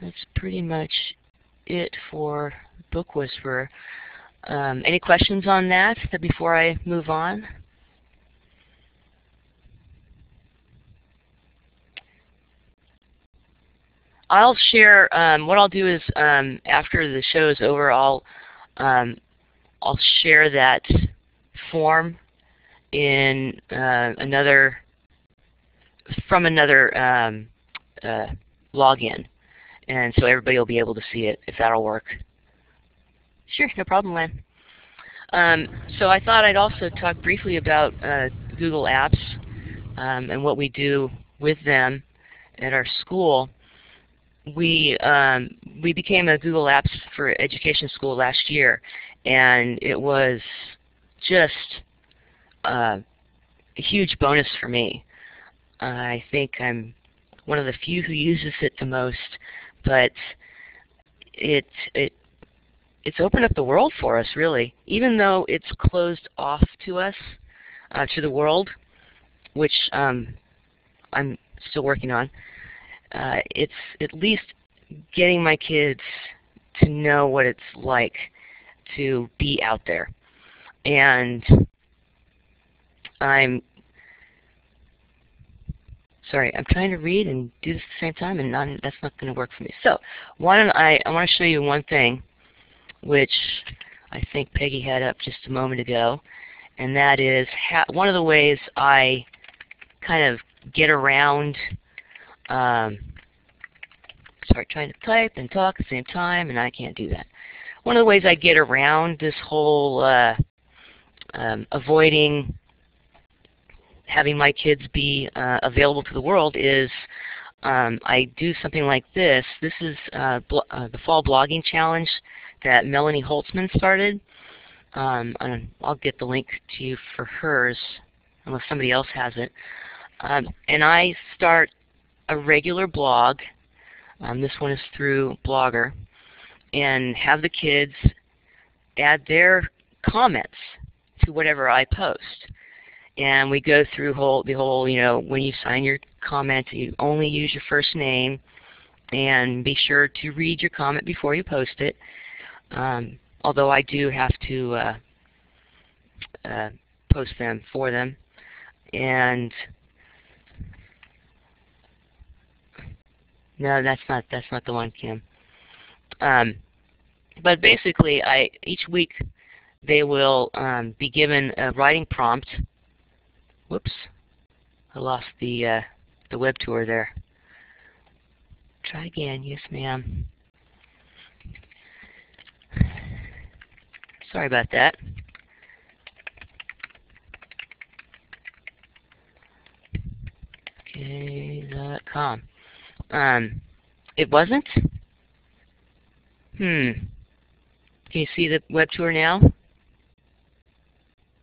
that's pretty much it for Book Whisperer. Um, any questions on that before I move on? I'll share, um, what I'll do is um, after the show is over, I'll, um, I'll share that form in uh, another, from another um, uh, login. And so everybody will be able to see it if that'll work. Sure, no problem, Len. Um, so I thought I'd also talk briefly about uh, Google Apps um, and what we do with them at our school. We um, we became a Google Apps for Education school last year, and it was just uh, a huge bonus for me. I think I'm one of the few who uses it the most, but it it it's opened up the world for us, really. Even though it's closed off to us, uh, to the world, which um, I'm still working on, uh, it's at least getting my kids to know what it's like to be out there. And I'm sorry, I'm trying to read and do this at the same time, and not, that's not going to work for me. So, why don't I? I want to show you one thing which I think Peggy had up just a moment ago, and that is one of the ways I kind of get around, um, sorry, trying to type and talk at the same time, and I can't do that. One of the ways I get around this whole uh, um, avoiding having my kids be uh, available to the world is um, I do something like this. This is uh, uh, the Fall Blogging Challenge that Melanie Holtzman started. Um, I'll get the link to you for hers, unless somebody else has it. Um, and I start a regular blog. Um, this one is through Blogger. And have the kids add their comments to whatever I post. And we go through whole, the whole, you know, when you sign your comment, you only use your first name. And be sure to read your comment before you post it. Um, although I do have to uh, uh, post them for them. And no, that's not that's not the one, Kim. Um, but basically, I each week they will um, be given a writing prompt. Whoops, I lost the uh, the web tour there. Try again, yes, ma'am. Sorry about that. Okay.com. Um, it wasn't? Hmm. Can you see the web tour now?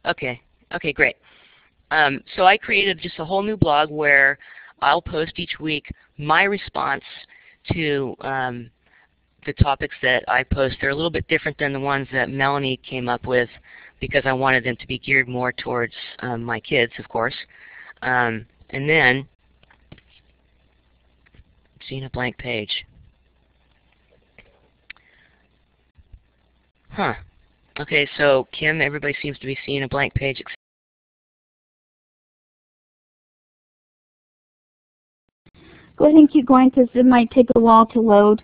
Okay. Okay, great. Um, so I created just a whole new blog where I'll post each week my response to um, the topics that I post. They're a little bit different than the ones that Melanie came up with because I wanted them to be geared more towards um, my kids, of course. Um, and then, seeing a blank page. Huh. Okay, so Kim, everybody seems to be seeing a blank page. Going because it might take a while to load.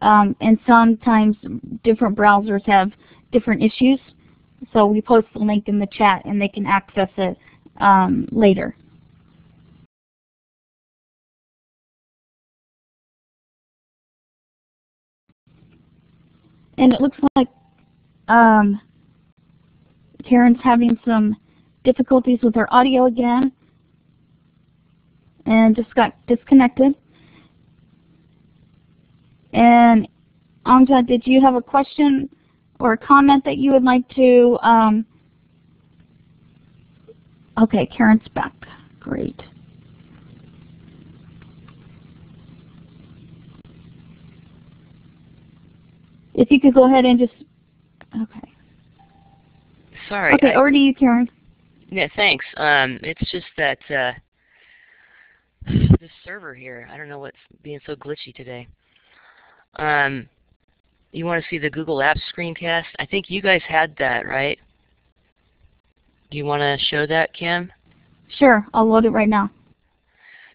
Um, and sometimes different browsers have different issues. So we post the link in the chat and they can access it um, later. And it looks like um, Karen's having some difficulties with her audio again and just got disconnected. And Anja, did you have a question or a comment that you would like to? Um, okay, Karen's back. Great. If you could go ahead and just, okay. Sorry. Okay, I, over to you, Karen. Yeah, thanks. Um, it's just that uh, this server here, I don't know what's being so glitchy today. Um, you want to see the Google Apps screencast? I think you guys had that, right? Do you want to show that, Kim? Sure, I'll load it right now.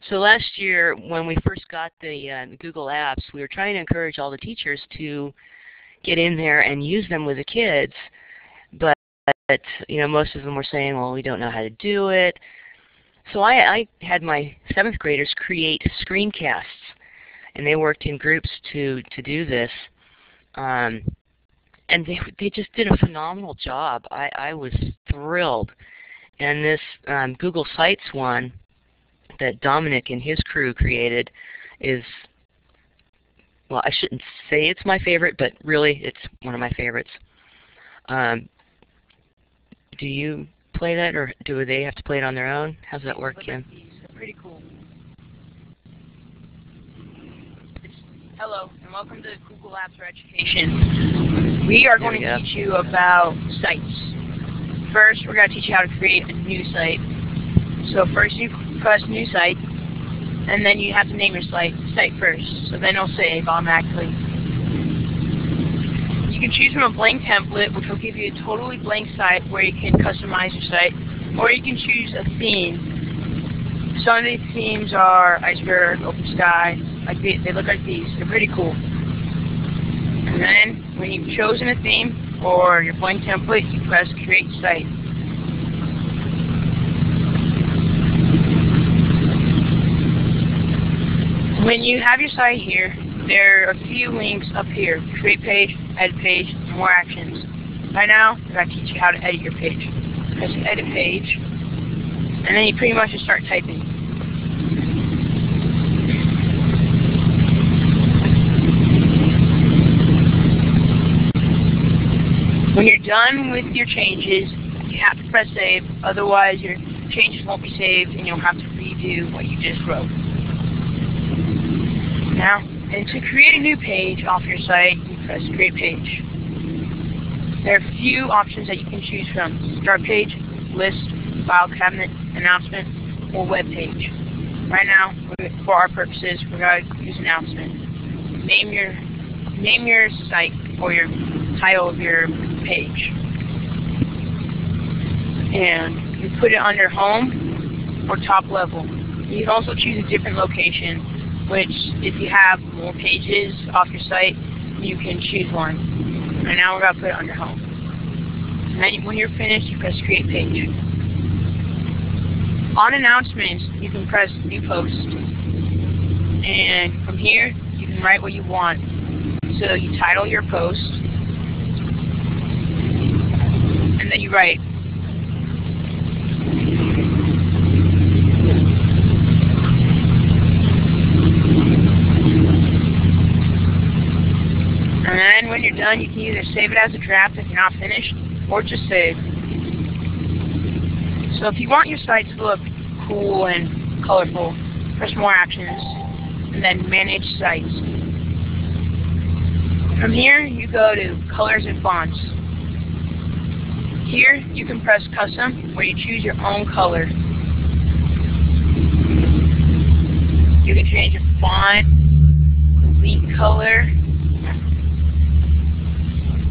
So last year, when we first got the uh, Google Apps, we were trying to encourage all the teachers to get in there and use them with the kids. But you know, most of them were saying, "Well, we don't know how to do it." So I, I had my seventh graders create screencasts, and they worked in groups to to do this. Um, and they they just did a phenomenal job. I I was thrilled. And this um, Google Sites one that Dominic and his crew created is well, I shouldn't say it's my favorite, but really it's one of my favorites. Um, do you play that, or do they have to play it on their own? How does that work, Kim? Pretty cool. hello, and welcome to Google Apps for Education. We are going we to teach you about sites. First, we're going to teach you how to create a new site. So first you press new site, and then you have to name your site, site first. So then it'll save automatically. You can choose from a blank template, which will give you a totally blank site where you can customize your site, or you can choose a theme. Some of these themes are iceberg, open sky, like they, they look like these. They're pretty cool. And then when you've chosen a theme or your blank template, you press create site. When you have your site here, there are a few links up here. Create page, edit page, more actions. Right now, I'm going to teach you how to edit your page. Press edit page, and then you pretty much just start typing. When you're done with your changes, you have to press save, otherwise your changes won't be saved and you'll have to redo what you just wrote. Now, and to create a new page off your site, you press create page. There are a few options that you can choose from. Start page, list, file cabinet, announcement, or web page. Right now, for our purposes, we're going to use announcement. Name your name your site or your title of your page. And you put it under home or top level. You can also choose a different location, which if you have more pages off your site, you can choose one. Right now we're going to put it under home. And then when you're finished, you press create page. On announcements, you can press new post. And from here, you can write what you want. So you title your post, and then you write. When you're done, you can either save it as a draft if you're not finished, or just save. So if you want your site to look cool and colorful, press more actions, and then manage sites. From here, you go to colors and fonts. Here, you can press custom, where you choose your own color. You can change your font, complete color,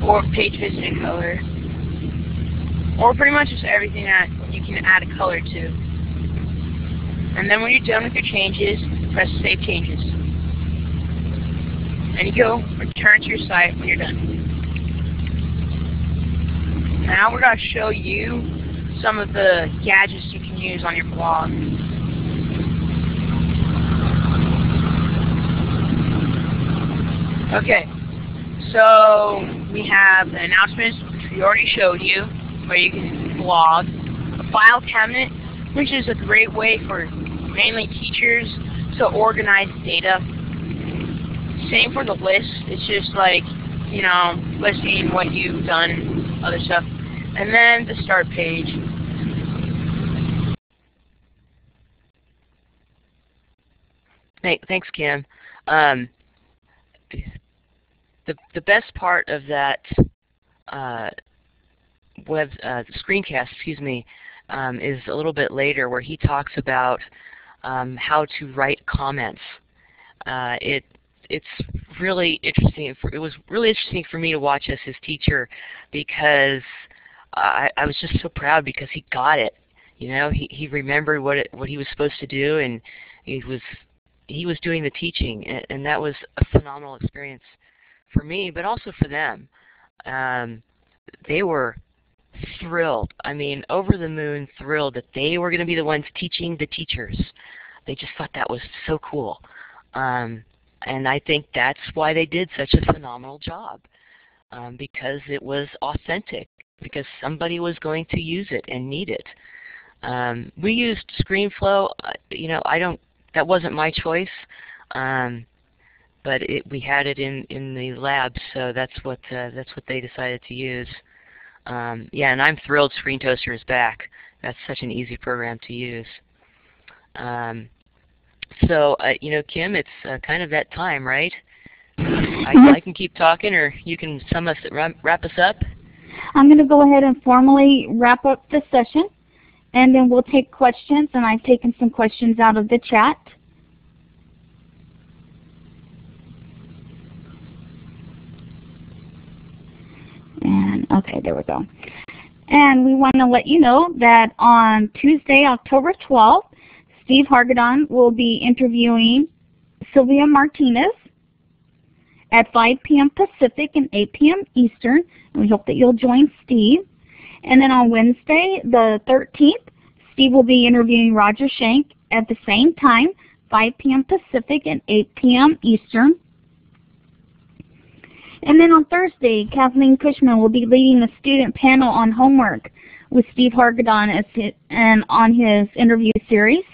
or page color, or pretty much just everything that you can add a color to. And then when you're done with your changes, press Save Changes. And you go return to your site when you're done. now we're going to show you some of the gadgets you can use on your blog. Okay, so we have announcements, which we already showed you, where you can blog. A file cabinet, which is a great way for mainly teachers to organize data. Same for the list. It's just like, you know, listing what you've done, other stuff. And then the start page. Thanks, Kim. Um, the the best part of that uh, web uh, screencast, excuse me, um, is a little bit later where he talks about um, how to write comments. Uh, it it's really interesting. It was really interesting for me to watch as his teacher because I, I was just so proud because he got it. You know, he he remembered what it, what he was supposed to do, and he was he was doing the teaching, and, and that was a phenomenal experience for me, but also for them. Um, they were thrilled. I mean, over the moon thrilled that they were going to be the ones teaching the teachers. They just thought that was so cool. Um, and I think that's why they did such a phenomenal job, um, because it was authentic, because somebody was going to use it and need it. Um, we used ScreenFlow. Uh, you know, I don't. That wasn't my choice, um, but it, we had it in in the lab, so that's what uh, that's what they decided to use. Um, yeah, and I'm thrilled ScreenToaster is back. That's such an easy program to use. Um, so, uh, you know, Kim, it's uh, kind of that time, right? I, I, can keep talking, or you can sum us, wrap us up. I'm going to go ahead and formally wrap up the session, and then we'll take questions, and I've taken some questions out of the chat. And okay, there we go. And we want to let you know that on Tuesday, October 12th, Steve Hargadon will be interviewing Sylvia Martinez at 5 p.m. Pacific and 8 p.m. Eastern. And we hope that you'll join Steve. And then on Wednesday, the 13th, Steve will be interviewing Roger Schank at the same time, 5 p.m. Pacific and 8 p.m. Eastern. And then on Thursday, Kathleen Cushman will be leading the student panel on homework with Steve Hargadon as and on his interview series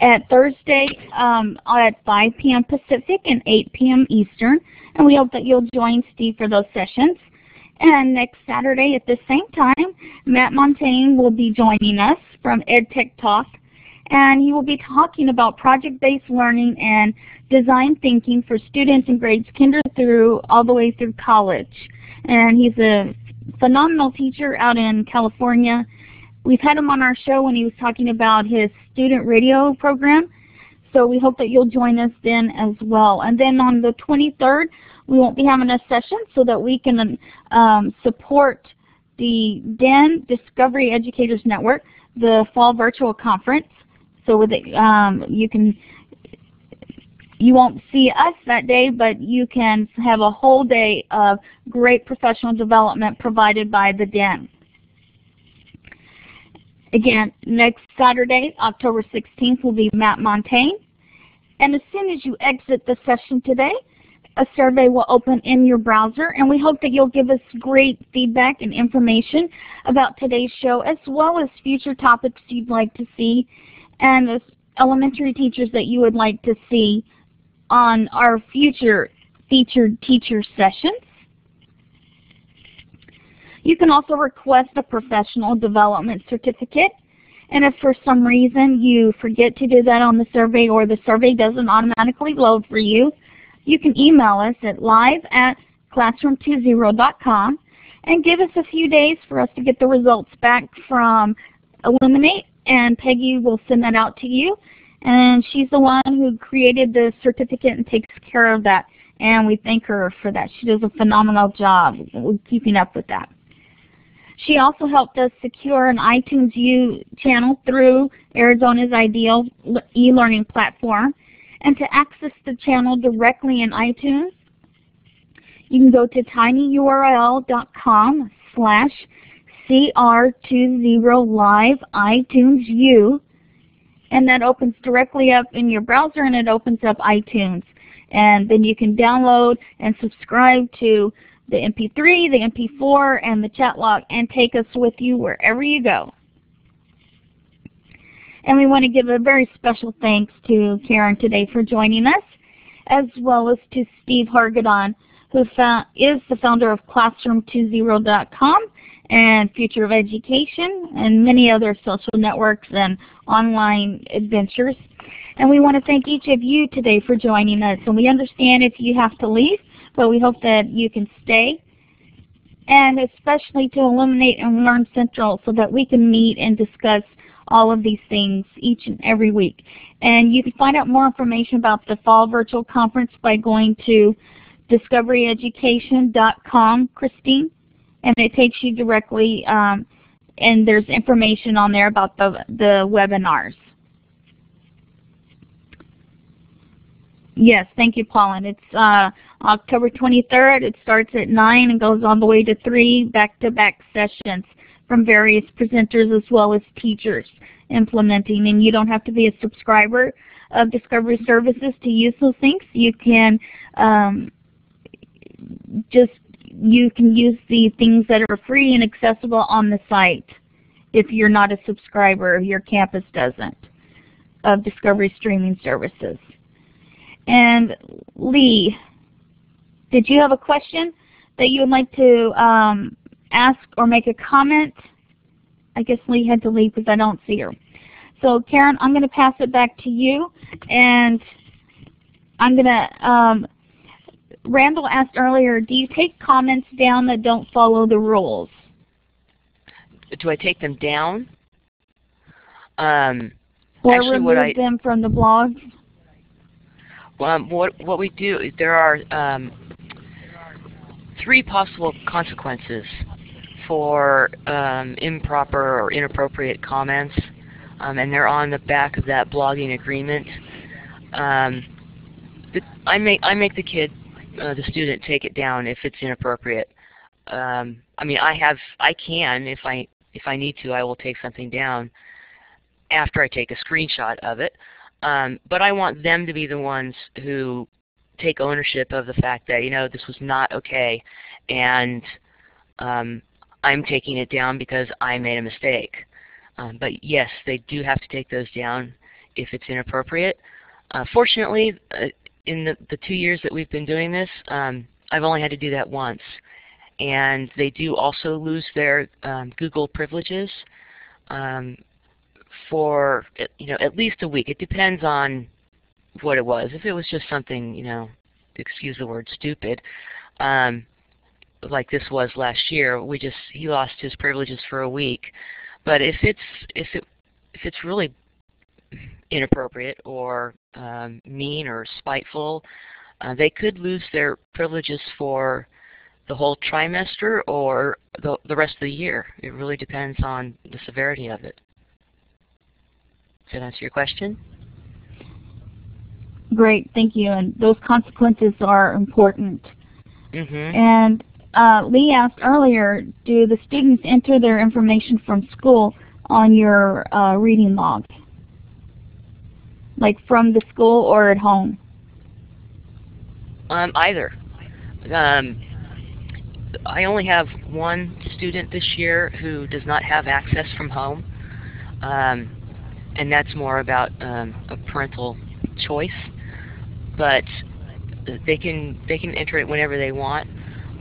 at Thursday um, at 5 p.m. Pacific and 8 p.m. Eastern. And we hope that you'll join Steve for those sessions. And next Saturday at the same time, Matt Montagne will be joining us from EdTech Talk. And he will be talking about project-based learning and design thinking for students in grades kinder through all the way through college. And he's a phenomenal teacher out in California We've had him on our show when he was talking about his student radio program. So we hope that you'll join us then as well. And then on the 23rd, we won't be having a session so that we can um, support the DEN Discovery Educators Network, the fall virtual conference. So with it, um, you can you won't see us that day, but you can have a whole day of great professional development provided by the DEN. Again, next Saturday, October 16th, will be Matt Montagne. And as soon as you exit the session today, a survey will open in your browser, and we hope that you'll give us great feedback and information about today's show, as well as future topics you'd like to see, and the elementary teachers that you would like to see on our future featured teacher sessions. You can also request a professional development certificate. And if for some reason you forget to do that on the survey or the survey doesn't automatically load for you, you can email us at live at classroom20.com and give us a few days for us to get the results back from Elluminate and Peggy will send that out to you. And she's the one who created the certificate and takes care of that. And we thank her for that. She does a phenomenal job keeping up with that. She also helped us secure an iTunes U channel through Arizona's Ideal e-learning platform. And to access the channel directly in iTunes, you can go to tinyurl.com slash CR20Live iTunes U and that opens directly up in your browser and it opens up iTunes. And then you can download and subscribe to the MP3, the MP4, and the chat log and take us with you wherever you go. And we want to give a very special thanks to Karen today for joining us, as well as to Steve Hargadon, who is the founder of Classroom20.com and Future of Education and many other social networks and online adventures. And we want to thank each of you today for joining us. And we understand if you have to leave, but we hope that you can stay. And especially to Elluminate and Learn Central so that we can meet and discuss all of these things each and every week. And you can find out more information about the Fall Virtual Conference by going to discoveryeducation.com, Christine, and it takes you directly, um, and there's information on there about the, the webinars. Yes, thank you, Paulin. It's uh, October 23rd. It starts at 9 and goes all the way to 3 back-to-back -back sessions from various presenters as well as teachers implementing. And you don't have to be a subscriber of Discovery Services to use those things. You can um, just you can use the things that are free and accessible on the site if you're not a subscriber, if your campus doesn't, of Discovery Streaming Services. And Lee, did you have a question that you would like to um, ask or make a comment? I guess Lee had to leave because I don't see her. So Karen, I'm going to pass it back to you, and I'm going to. Um, Randall asked earlier, do you take comments down that don't follow the rules? Do I take them down? Um, or actually, remove I, them from the blog? Um, what what we do, is there are um, three possible consequences for um, improper or inappropriate comments, um, and they're on the back of that blogging agreement. Um, the, I make I make the kid, uh, the student, take it down if it's inappropriate. Um, I mean, I have I can if I if I need to, I will take something down after I take a screenshot of it. Um, but I want them to be the ones who take ownership of the fact that, you know, this was not okay and um, I'm taking it down because I made a mistake. Um, but yes, they do have to take those down if it's inappropriate. Uh, fortunately, uh, in the, the two years that we've been doing this, um, I've only had to do that once. And they do also lose their um, Google privileges um, for you know at least a week. It depends on what it was. If it was just something, you know, excuse the word stupid, um, like this was last year, we just he lost his privileges for a week. But if it's if it if it's really inappropriate or um, mean or spiteful, uh, they could lose their privileges for the whole trimester or the, the rest of the year. It really depends on the severity of it. Does that answer your question? Great, thank you. And those consequences are important. Mm -hmm. And uh, Lee asked earlier, do the students enter their information from school on your uh, reading log? Like from the school or at home? Um, either. Um, I only have one student this year who does not have access from home. Um, and that's more about um, a parental choice. But they can they can enter it whenever they want.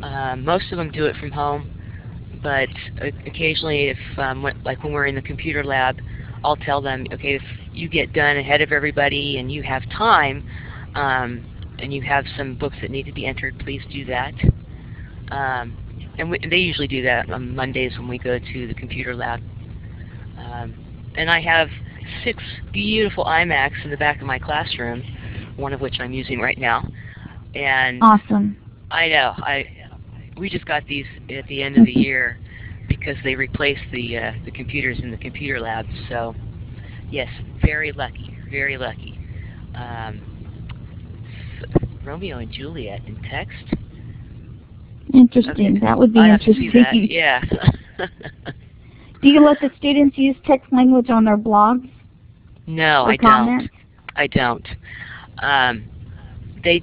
Um, most of them do it from home, but occasionally, if um, when, like when we're in the computer lab, I'll tell them, okay, if you get done ahead of everybody and you have time, um, and you have some books that need to be entered, please do that. Um, and we, they usually do that on Mondays when we go to the computer lab. Um, and I have six beautiful iMacs in the back of my classroom, one of which I'm using right now. And awesome. I know. I we just got these at the end of the year because they replaced the uh, the computers in the computer lab. So yes, very lucky, very lucky. Um, Romeo and Juliet in text. Interesting. Okay. That would be I have to interesting. see that. Yeah. Do you let the students use text language on their blogs no, I don't. I don't. Um, they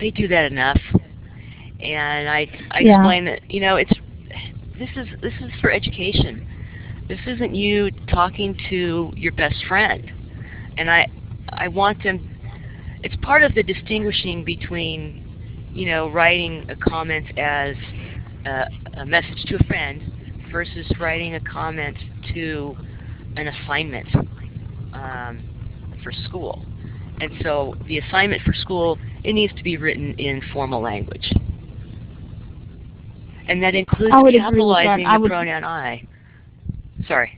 they do that enough, and I I Yeah. explain that you know it's this is this is for education. This isn't you talking to your best friend, and I I want them. It's part of the distinguishing between you know writing a comment as a, a message to a friend versus writing a comment to an assignment um, for school. And so the assignment for school, it needs to be written in formal language. And that includes I would that. capitalizing I the pronoun I. Sorry.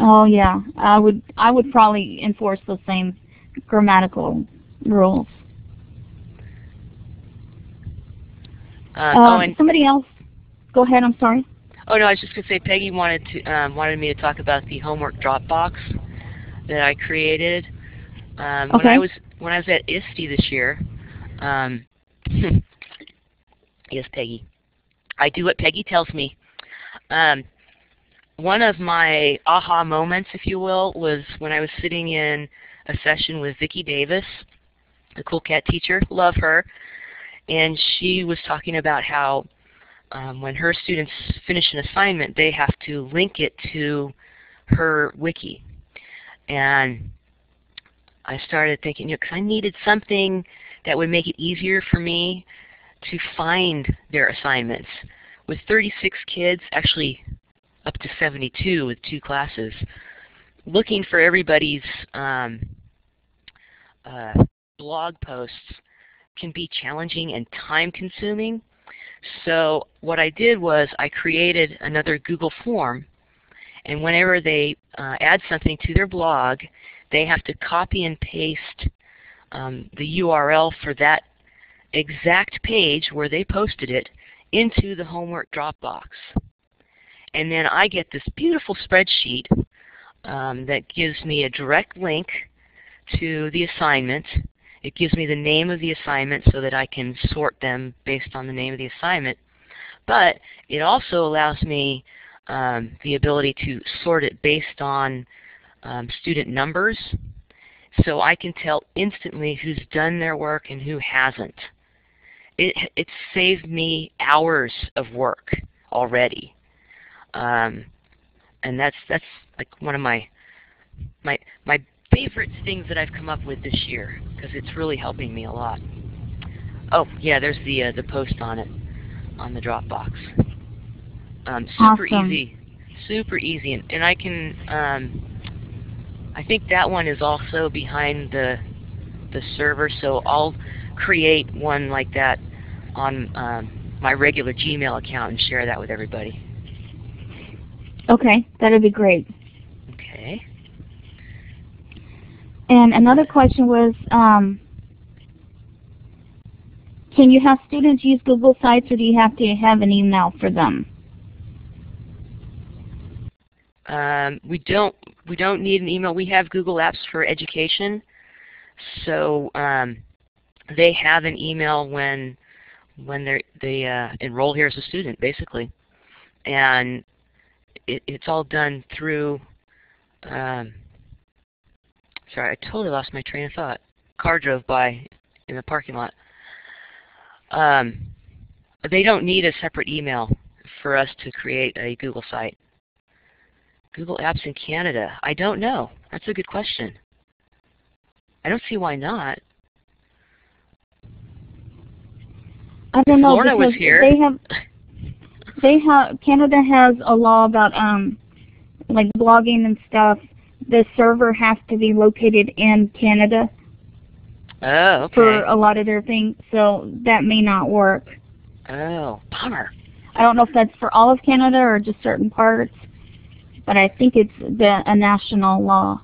Oh yeah, I would I would probably enforce the same grammatical rules. Uh, Um, oh, and, somebody else, go ahead. I'm sorry. oh no, I was just gonna say Peggy wanted to um, wanted me to talk about the homework Dropbox that I created. Um, When I was when I was at ISTE this year, um, yes, Peggy, I do what Peggy tells me. Um, one of my aha moments, if you will, was when I was sitting in a session with Vicki Davis, the cool cat teacher. Love her. And she was talking about how um, when her students finish an assignment, they have to link it to her wiki. And I started thinking, you know, because I needed something that would make it easier for me to find their assignments. With 36 kids, actually up to 72 with two classes, looking for everybody's um, uh, blog posts can be challenging and time consuming. So what I did was I created another Google form and whenever they uh, add something to their blog, they have to copy and paste um, the URL for that exact page where they posted it into the homework Dropbox. And then I get this beautiful spreadsheet um, that gives me a direct link to the assignment. It gives me the name of the assignment so that I can sort them based on the name of the assignment. But it also allows me um, the ability to sort it based on um, student numbers. So I can tell instantly who's done their work and who hasn't. It, it saved me hours of work already. Um, and that's that's like one of my my my favorite things that I've come up with this year because it's really helping me a lot. Oh yeah, there's the uh, the post on it on the Dropbox. Um, super Awesome. easy, super easy, and, and I can. Um, I think that one is also behind the the server, so I'll create one like that on um, my regular Gmail account and share that with everybody. Okay, that'd be great. Okay. And another question was, um, can you have students use Google Sites or do you have to have an email for them? Um, we don't we don't need an email. We have Google Apps for Education, so um, they have an email when when they they uh, enroll here as a student, basically, and it, it's all done through. Um, sorry, I totally lost my train of thought. Car drove by in the parking lot. Um, they don't need a separate email for us to create a Google site. Google Apps in Canada? I don't know. That's a good question. I don't see why not. I don't know Florida was here. they have they have Canada has a law about um like blogging and stuff. The server has to be located in Canada Oh, okay. for a lot of their things, so that may not work. Oh, bummer. I don't know if that's for all of Canada or just certain parts, but I think it's the a national law.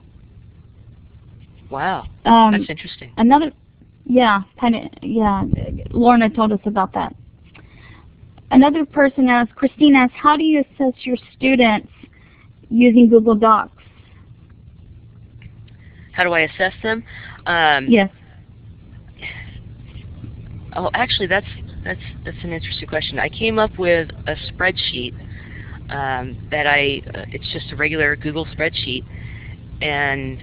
Wow, Um, that's interesting. Another, yeah, kind of, yeah. Lorna told us about that. Another person asked, Christine asked, how do you assess your students using Google Docs? How do I assess them? Um, Yes. Oh, actually, that's that's that's an interesting question. I came up with a spreadsheet um, that I uh, it's just a regular Google spreadsheet, and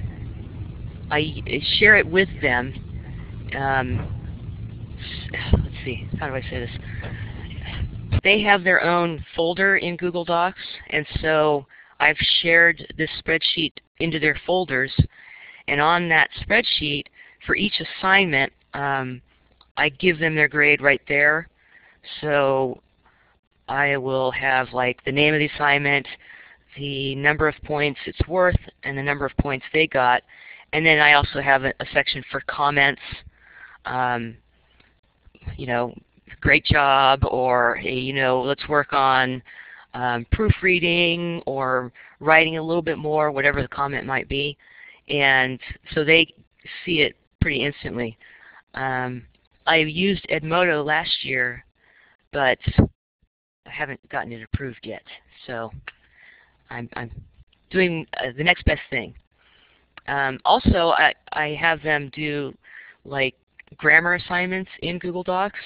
I share it with them. Um, let's see, how do I say this? They have their own folder in Google Docs, and so I've shared this spreadsheet into their folders, and on that spreadsheet, for each assignment, um, I give them their grade right there. So I will have like the name of the assignment, the number of points it's worth, and the number of points they got. And then I also have a, a section for comments. Um, you know, great job, or hey, you know, let's work on um, proofreading or writing a little bit more, whatever the comment might be. And so they see it pretty instantly. Um, I used Edmodo last year, but I haven't gotten it approved yet. So I'm, I'm doing uh, the next best thing. Um, also, I, I have them do like grammar assignments in Google Docs,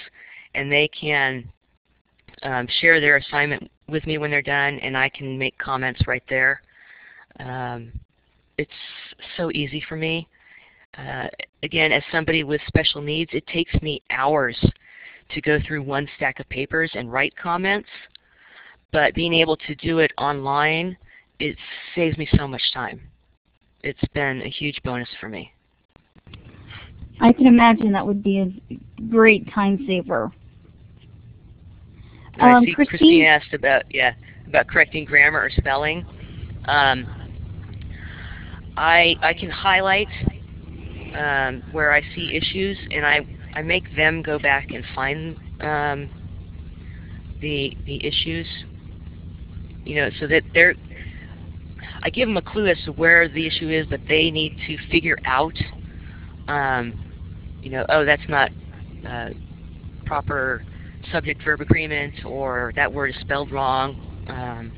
and they can um, share their assignment with me when they're done, and I can make comments right there. Um, it's so easy for me. Uh, again, as somebody with special needs, it takes me hours to go through one stack of papers and write comments. But being able to do it online, it saves me so much time. It's been a huge bonus for me. I can imagine that would be a great time saver. I Um, see Christine- Christine asked about yeah about correcting grammar or spelling. Um, I I can highlight um, where I see issues, and I I make them go back and find um, the the issues. You know, so that they're I give them a clue as to where the issue is that they need to figure out. Um, you know, oh, that's not uh, proper subject-verb agreement, or that word is spelled wrong. Um,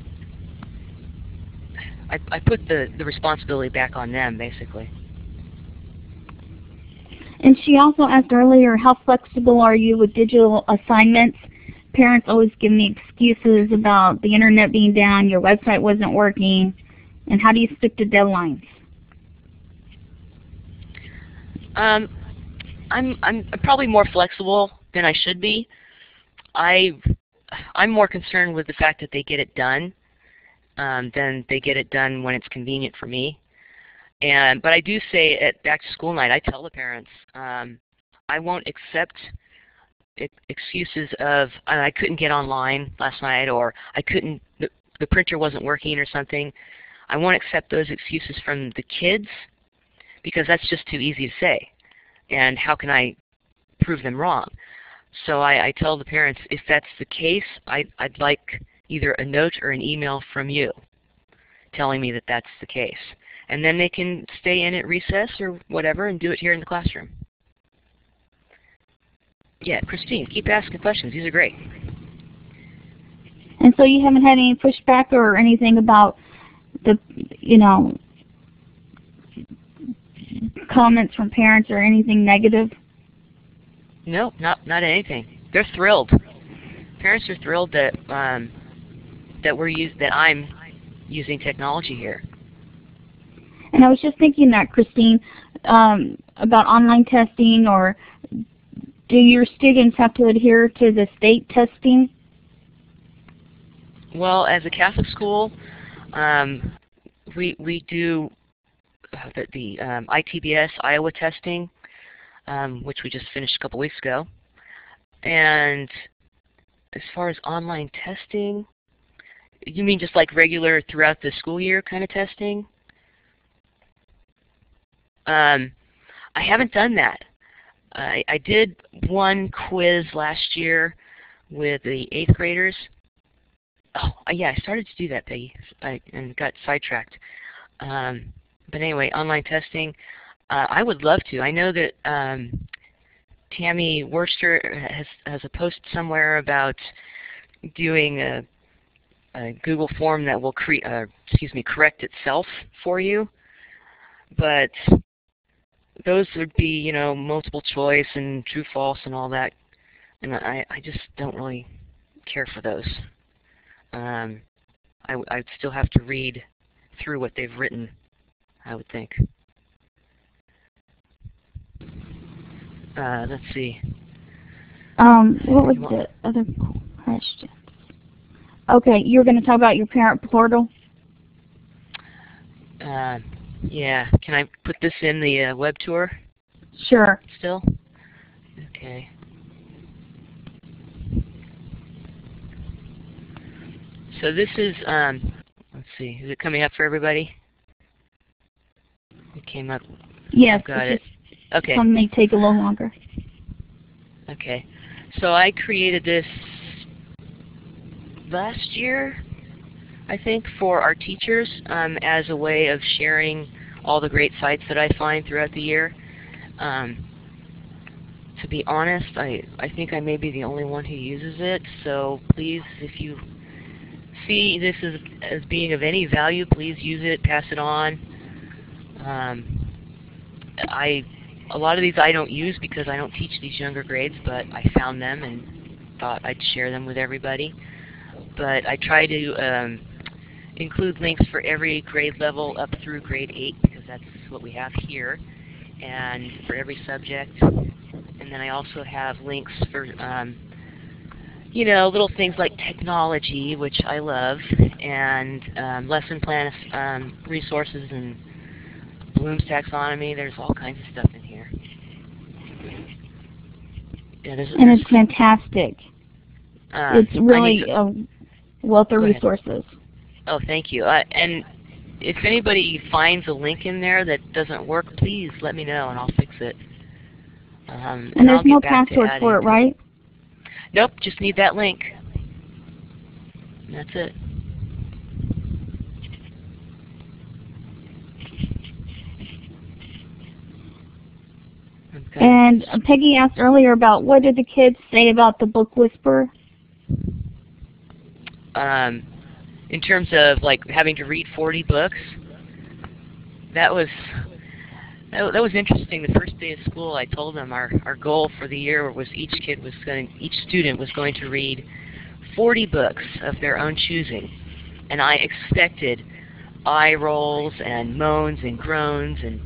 I, I put the, the responsibility back on them, basically. And she also asked earlier, how flexible are you with digital assignments? Parents always give me excuses about the internet being down, your website wasn't working, and how do you stick to deadlines? Um, I'm I'm probably more flexible than I should be. I I'm more concerned with the fact that they get it done um, than they get it done when it's convenient for me. And but I do say at back to school night, I tell the parents um, I won't accept excuses of I couldn't get online last night or I couldn't the, the printer wasn't working or something. I won't accept those excuses from the kids because that's just too easy to say. And how can I prove them wrong? So I, I tell the parents, if that's the case, I, I'd like either a note or an email from you telling me that that's the case. And then they can stay in at recess or whatever and do it here in the classroom. Yeah, Christine, keep asking questions. These are great. And so you haven't had any pushback or anything about the, you know, comments from parents or anything negative? No, not not anything. They're thrilled. Parents are thrilled that um, that we're use that I'm using technology here. And I was just thinking that, Christine, um, about online testing or do your students have to adhere to the state testing? Well, as a Catholic school, um, we we do uh, the, the um, ITBS Iowa testing, um, which we just finished a couple weeks ago. And as far as online testing, you mean just like regular throughout the school year kind of testing? Um, I haven't done that. I, I did one quiz last year with the eighth graders. Oh, yeah, I started to do that, Peggy, I, and got sidetracked. Um, but anyway, online testing, uh, I would love to. I know that um, Tammy Worcester has, has a post somewhere about doing a, a Google form that will create, uh, excuse me, correct itself for you. But those would be, you know, multiple choice and true false and all that and I, I just don't really care for those. Um, I, I'd still have to read through what they've written, I would think. Uh, let's see. Um, what was the other question? Okay, you were going to talk about your parent portal? Uh, yeah, can I put this in the uh, web tour Sure. still? Okay. So this is, um, let's see, is it coming up for everybody? It came up. Yes, Got it. Okay. some may take a little longer. Okay. So I created this last year, I think, for our teachers um, as a way of sharing all the great sites that I find throughout the year. Um, to be honest, I, I think I may be the only one who uses it, so please, if you see this as, as being of any value, please use it, pass it on. Um, I a lot of these I don't use because I don't teach these younger grades, but I found them and thought I'd share them with everybody. But I try to um, include links for every grade level up through grade 8 because that's what we have here, and for every subject. And then I also have links for, um, you know, little things like technology, which I love, and um, lesson plan um, resources and Bloom's taxonomy. There's all kinds of stuff in here. Yeah, there's, And it's fantastic. uh, it's really to- a wealth of resources. Oh, thank you. Uh, and if anybody finds a link in there that doesn't work, please let me know and I'll fix it. Um, And I'll there's no get back to password for it, right? Nope, just need that link. And That's it. Okay. And Peggy asked earlier about what did the kids say about the book whisper? um, in terms of like having to read 40 books, that was that, that was interesting. The first day of school, I told them our our goal for the year was each kid was going, each student was going to read 40 books of their own choosing, and I expected eye rolls and moans and groans and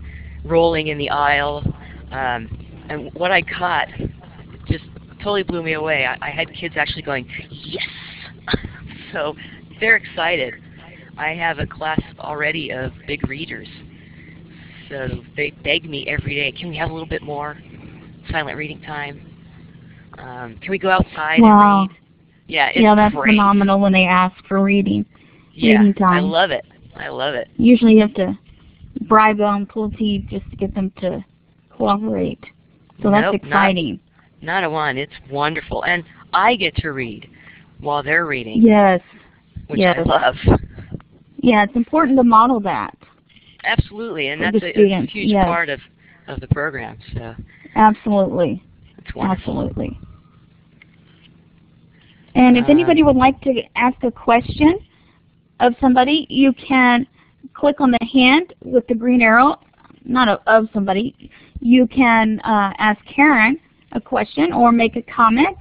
rolling in the aisle. Um, and what I caught just totally blew me away. I, I had kids actually going, yes! so they're excited. I have a class already of big readers. So they beg me every day, can we have a little bit more silent reading time? Um, can we go outside Wow. and read? Yeah, it's yeah, that's great. phenomenal when they ask for reading. Yeah, reading I love it. I love it. Usually you have to bribe them, pull teeth just to get them to cooperate. So that's Nope, not- exciting. Not a one. It's wonderful. And I get to read while they're reading, Yes. which yes. I love. Yeah, it's important to model that. Absolutely, and that's a, a huge yes. part of, of the program. So Absolutely. it's wonderful. Absolutely. And if Uh, anybody would like to ask a question of somebody, you can click on the hand with the green arrow, not of, of somebody. You can uh, ask Karen a question or make a comment.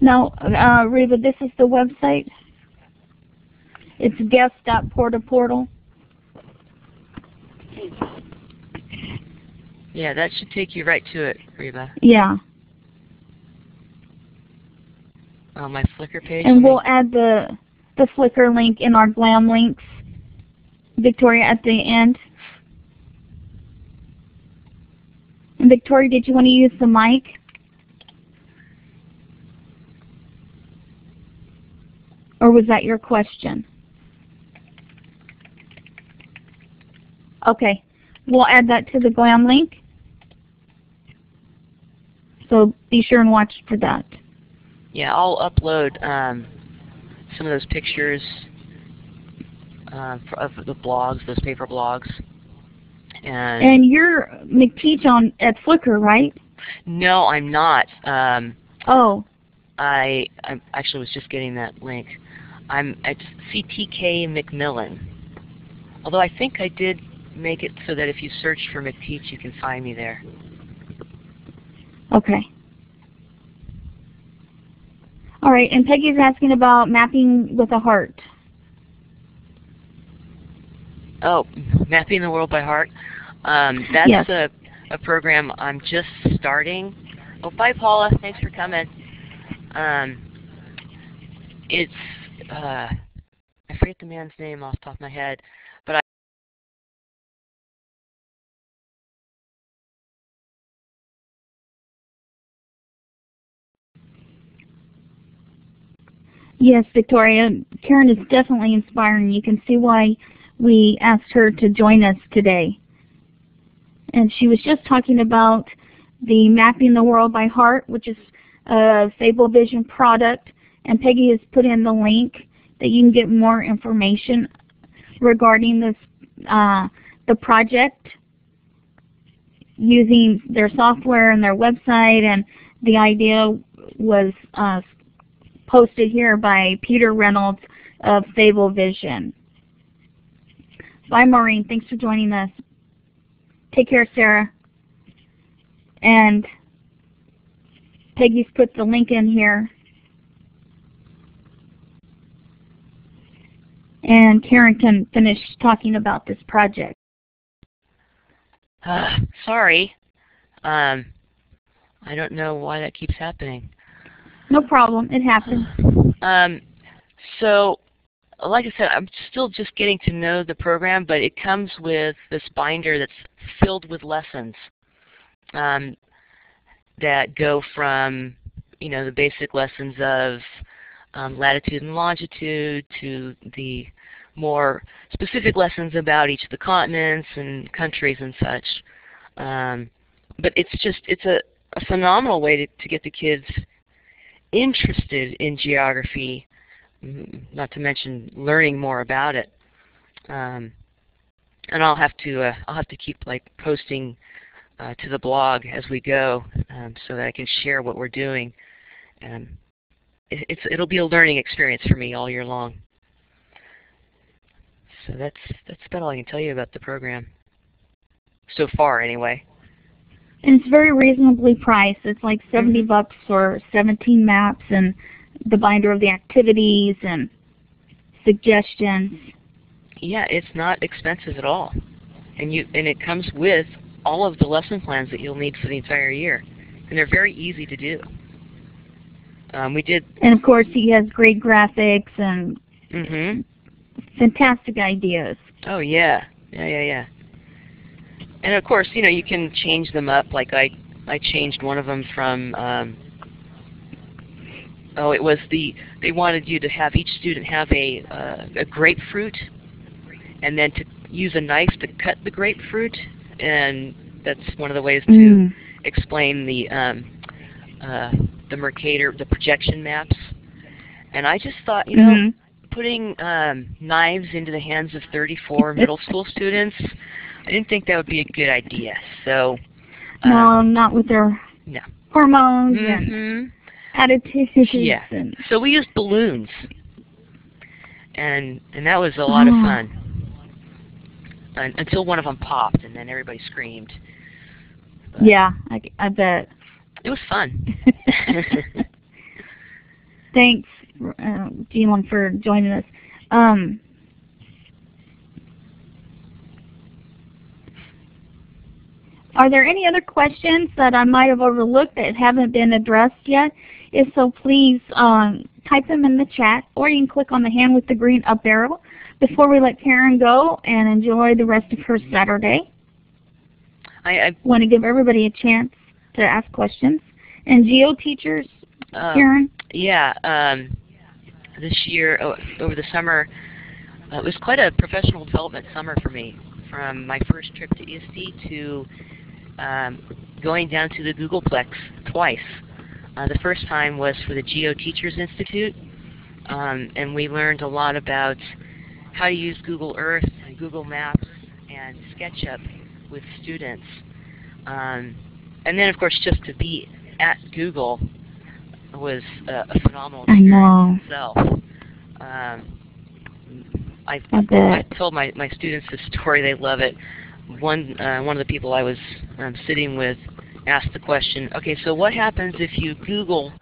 Now, uh, Reba, this is the website. It's guest.portaportal. Yeah, that should take you right to it, Reba. Yeah. On Oh, my Flickr page. And we'll add the the Flickr link in our Glam links, Victoria, at the end. Victoria, did you want to use the mic? Or was that your question? Okay, we'll add that to the Glam link. So be sure and watch for that. Yeah, I'll upload um, some of those pictures uh, of the blogs, those paper blogs. And, And you're McTeach on at Flickr, right? no, I'm not. Um, Oh, I, I actually was just getting that link. I'm at CTK McMillan. Although I think I did make it so that if you search for McTeach, you can find me there. Okay. All right, and Peggy's asking about mapping with a heart. Oh, Mapping the World by Heart. Um, that's Yes. a, a program I'm just starting. Oh, bye, Paula. Thanks for coming. Um, it's, uh, I forget the man's name off the top of my head, but I, Yes, Victoria. Karen is definitely inspiring. You can see why we asked her to join us today. And she was just talking about the Mapping the World by Heart, which is a FableVision product. And Peggy has put in the link that you can get more information regarding this, uh, the project using their software and their website. And the idea was uh, posted here by Peter Reynolds of FableVision. Bye, Maureen. Thanks for joining us. Take care, Sarah. And Peggy's put the link in here. And Karen can finish talking about this project. uh, sorry. Um, I don't know why that keeps happening. No problem. It happens. Um, so, like I said, I'm still just getting to know the program, but it comes with this binder that's filled with lessons um, that go from, you know, the basic lessons of um, latitude and longitude to the more specific lessons about each of the continents and countries and such. Um, but it's just, it's a, a phenomenal way to, to get the kids interested in geography, not to mention learning more about it. Um, and I'll have to uh, I'll have to keep like posting uh, to the blog as we go, um, so that I can share what we're doing. Um, it, it's it'll be a learning experience for me all year long. So that's that's about all I can tell you about the program. So far, anyway. And it's very reasonably priced. It's like 70 Mhm. bucks for 17 maps and the binder of the activities and suggestions. Yeah, it's not expensive at all, and you and it comes with all of the lesson plans that you'll need for the entire year, and they're very easy to do. Um, we did. And of course, he has great graphics and hmm fantastic ideas. Oh yeah, yeah, yeah, yeah. And of course, you know, you can change them up. Like I, I changed one of them from. Um, oh, it was the they wanted you to have each student have a uh, a grapefruit, and then to use a knife to cut the grapefruit, and that's one of the ways to Mm. explain the um, uh, the Mercator, the projection maps. And I just thought, you know, Mhm. putting um, knives into the hands of 34 middle school students, I didn't think that would be a good idea. So, um, No, not with their no. hormones and mhm. Attitudes. Yeah. And, So we used balloons, and and that was a lot of Oh. fun. Un until one of them popped, and then everybody screamed. But yeah, I, I bet. it was fun. Thanks, uh, for joining us. Um, are there any other questions that I might have overlooked that haven't been addressed yet? If so, please um, type them in the chat, or you can click on the hand with the green up arrow before we let Karen go and enjoy the rest of her Saturday. I, I want to give everybody a chance to ask questions. And geo teachers, um, Karen? Yeah, um, this year, over the summer, uh, it was quite a professional development summer for me. From my first trip to ISTE to um, going down to the Googleplex twice. Uh, the first time was for the Geo Teachers Institute, um, and we learned a lot about how to use Google Earth and Google Maps and SketchUp with students. Um, and then, of course, just to be at Google was a, a phenomenal I experience know. itself. Um, I, I I told my, my students this story. They love it. One, uh, one of the people I was um, sitting with asked the question, okay, so what happens if you Google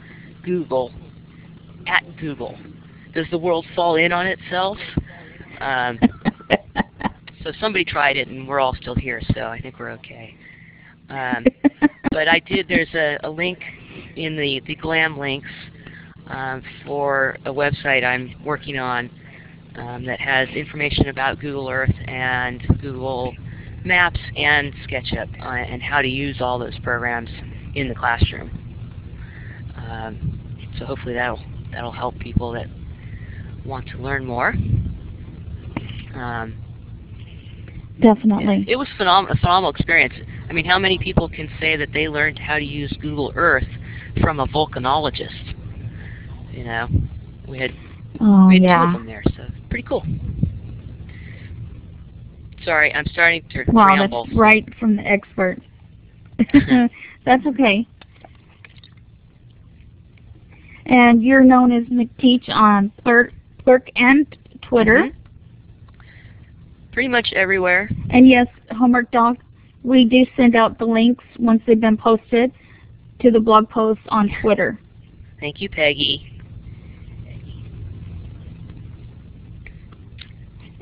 Google at Google? Does the world fall in on itself? Um, so somebody tried it, and we're all still here, so I think we're okay. Um, but I did, there's a, a link in the, the GLAM links um, for a website I'm working on um, that has information about Google Earth and Google Maps and SketchUp uh, and how to use all those programs in the classroom. Um, so hopefully that'll that'll help people that want to learn more. Um, Definitely. it was phenom a phenomenal experience. I mean, how many people can say that they learned how to use Google Earth from a volcanologist? You know, we had Oh we had two of them there, so pretty cool. Sorry, I'm starting to Wow, ramble. that's right from the expert. that's okay. And you're known as McTeach on Plurk, Plurk and Twitter. Mhm. Pretty much everywhere. And yes, Homework Dog, we do send out the links once they've been posted to the blog posts on Twitter. Thank you, Peggy.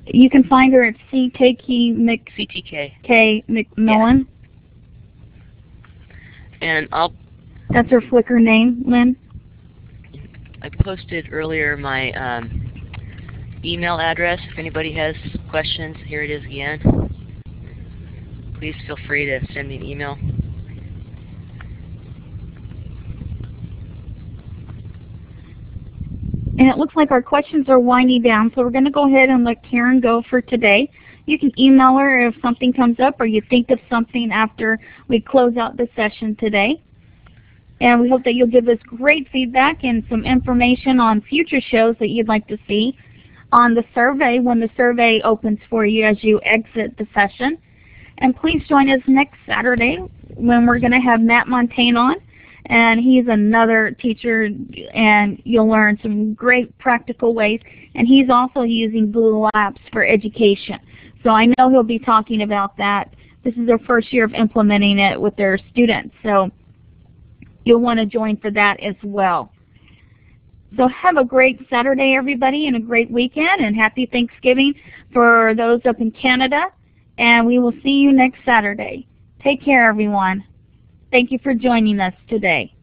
You can find her at CTK CTK. McMillan. And I'll That's her Flickr name, Lynn. I posted earlier my um, email address. If anybody has questions, here it is again. Please feel free to send me an email. And it looks like our questions are winding down, so we're going to go ahead and let Karen go for today. You can email her if something comes up or you think of something after we close out the session today. And we hope that you'll give us great feedback and some information on future shows that you'd like to see on the survey when the survey opens for you as you exit the session. And please join us next Saturday when we're going to have Matt Montagne on and he's another teacher and you'll learn some great practical ways and he's also using Google Apps for education. So I know he'll be talking about that. This is their first year of implementing it with their students. So you'll want to join for that as well. So have a great Saturday everybody and a great weekend and happy Thanksgiving for those up in Canada and we will see you next Saturday. Take care everyone. Thank you for joining us today.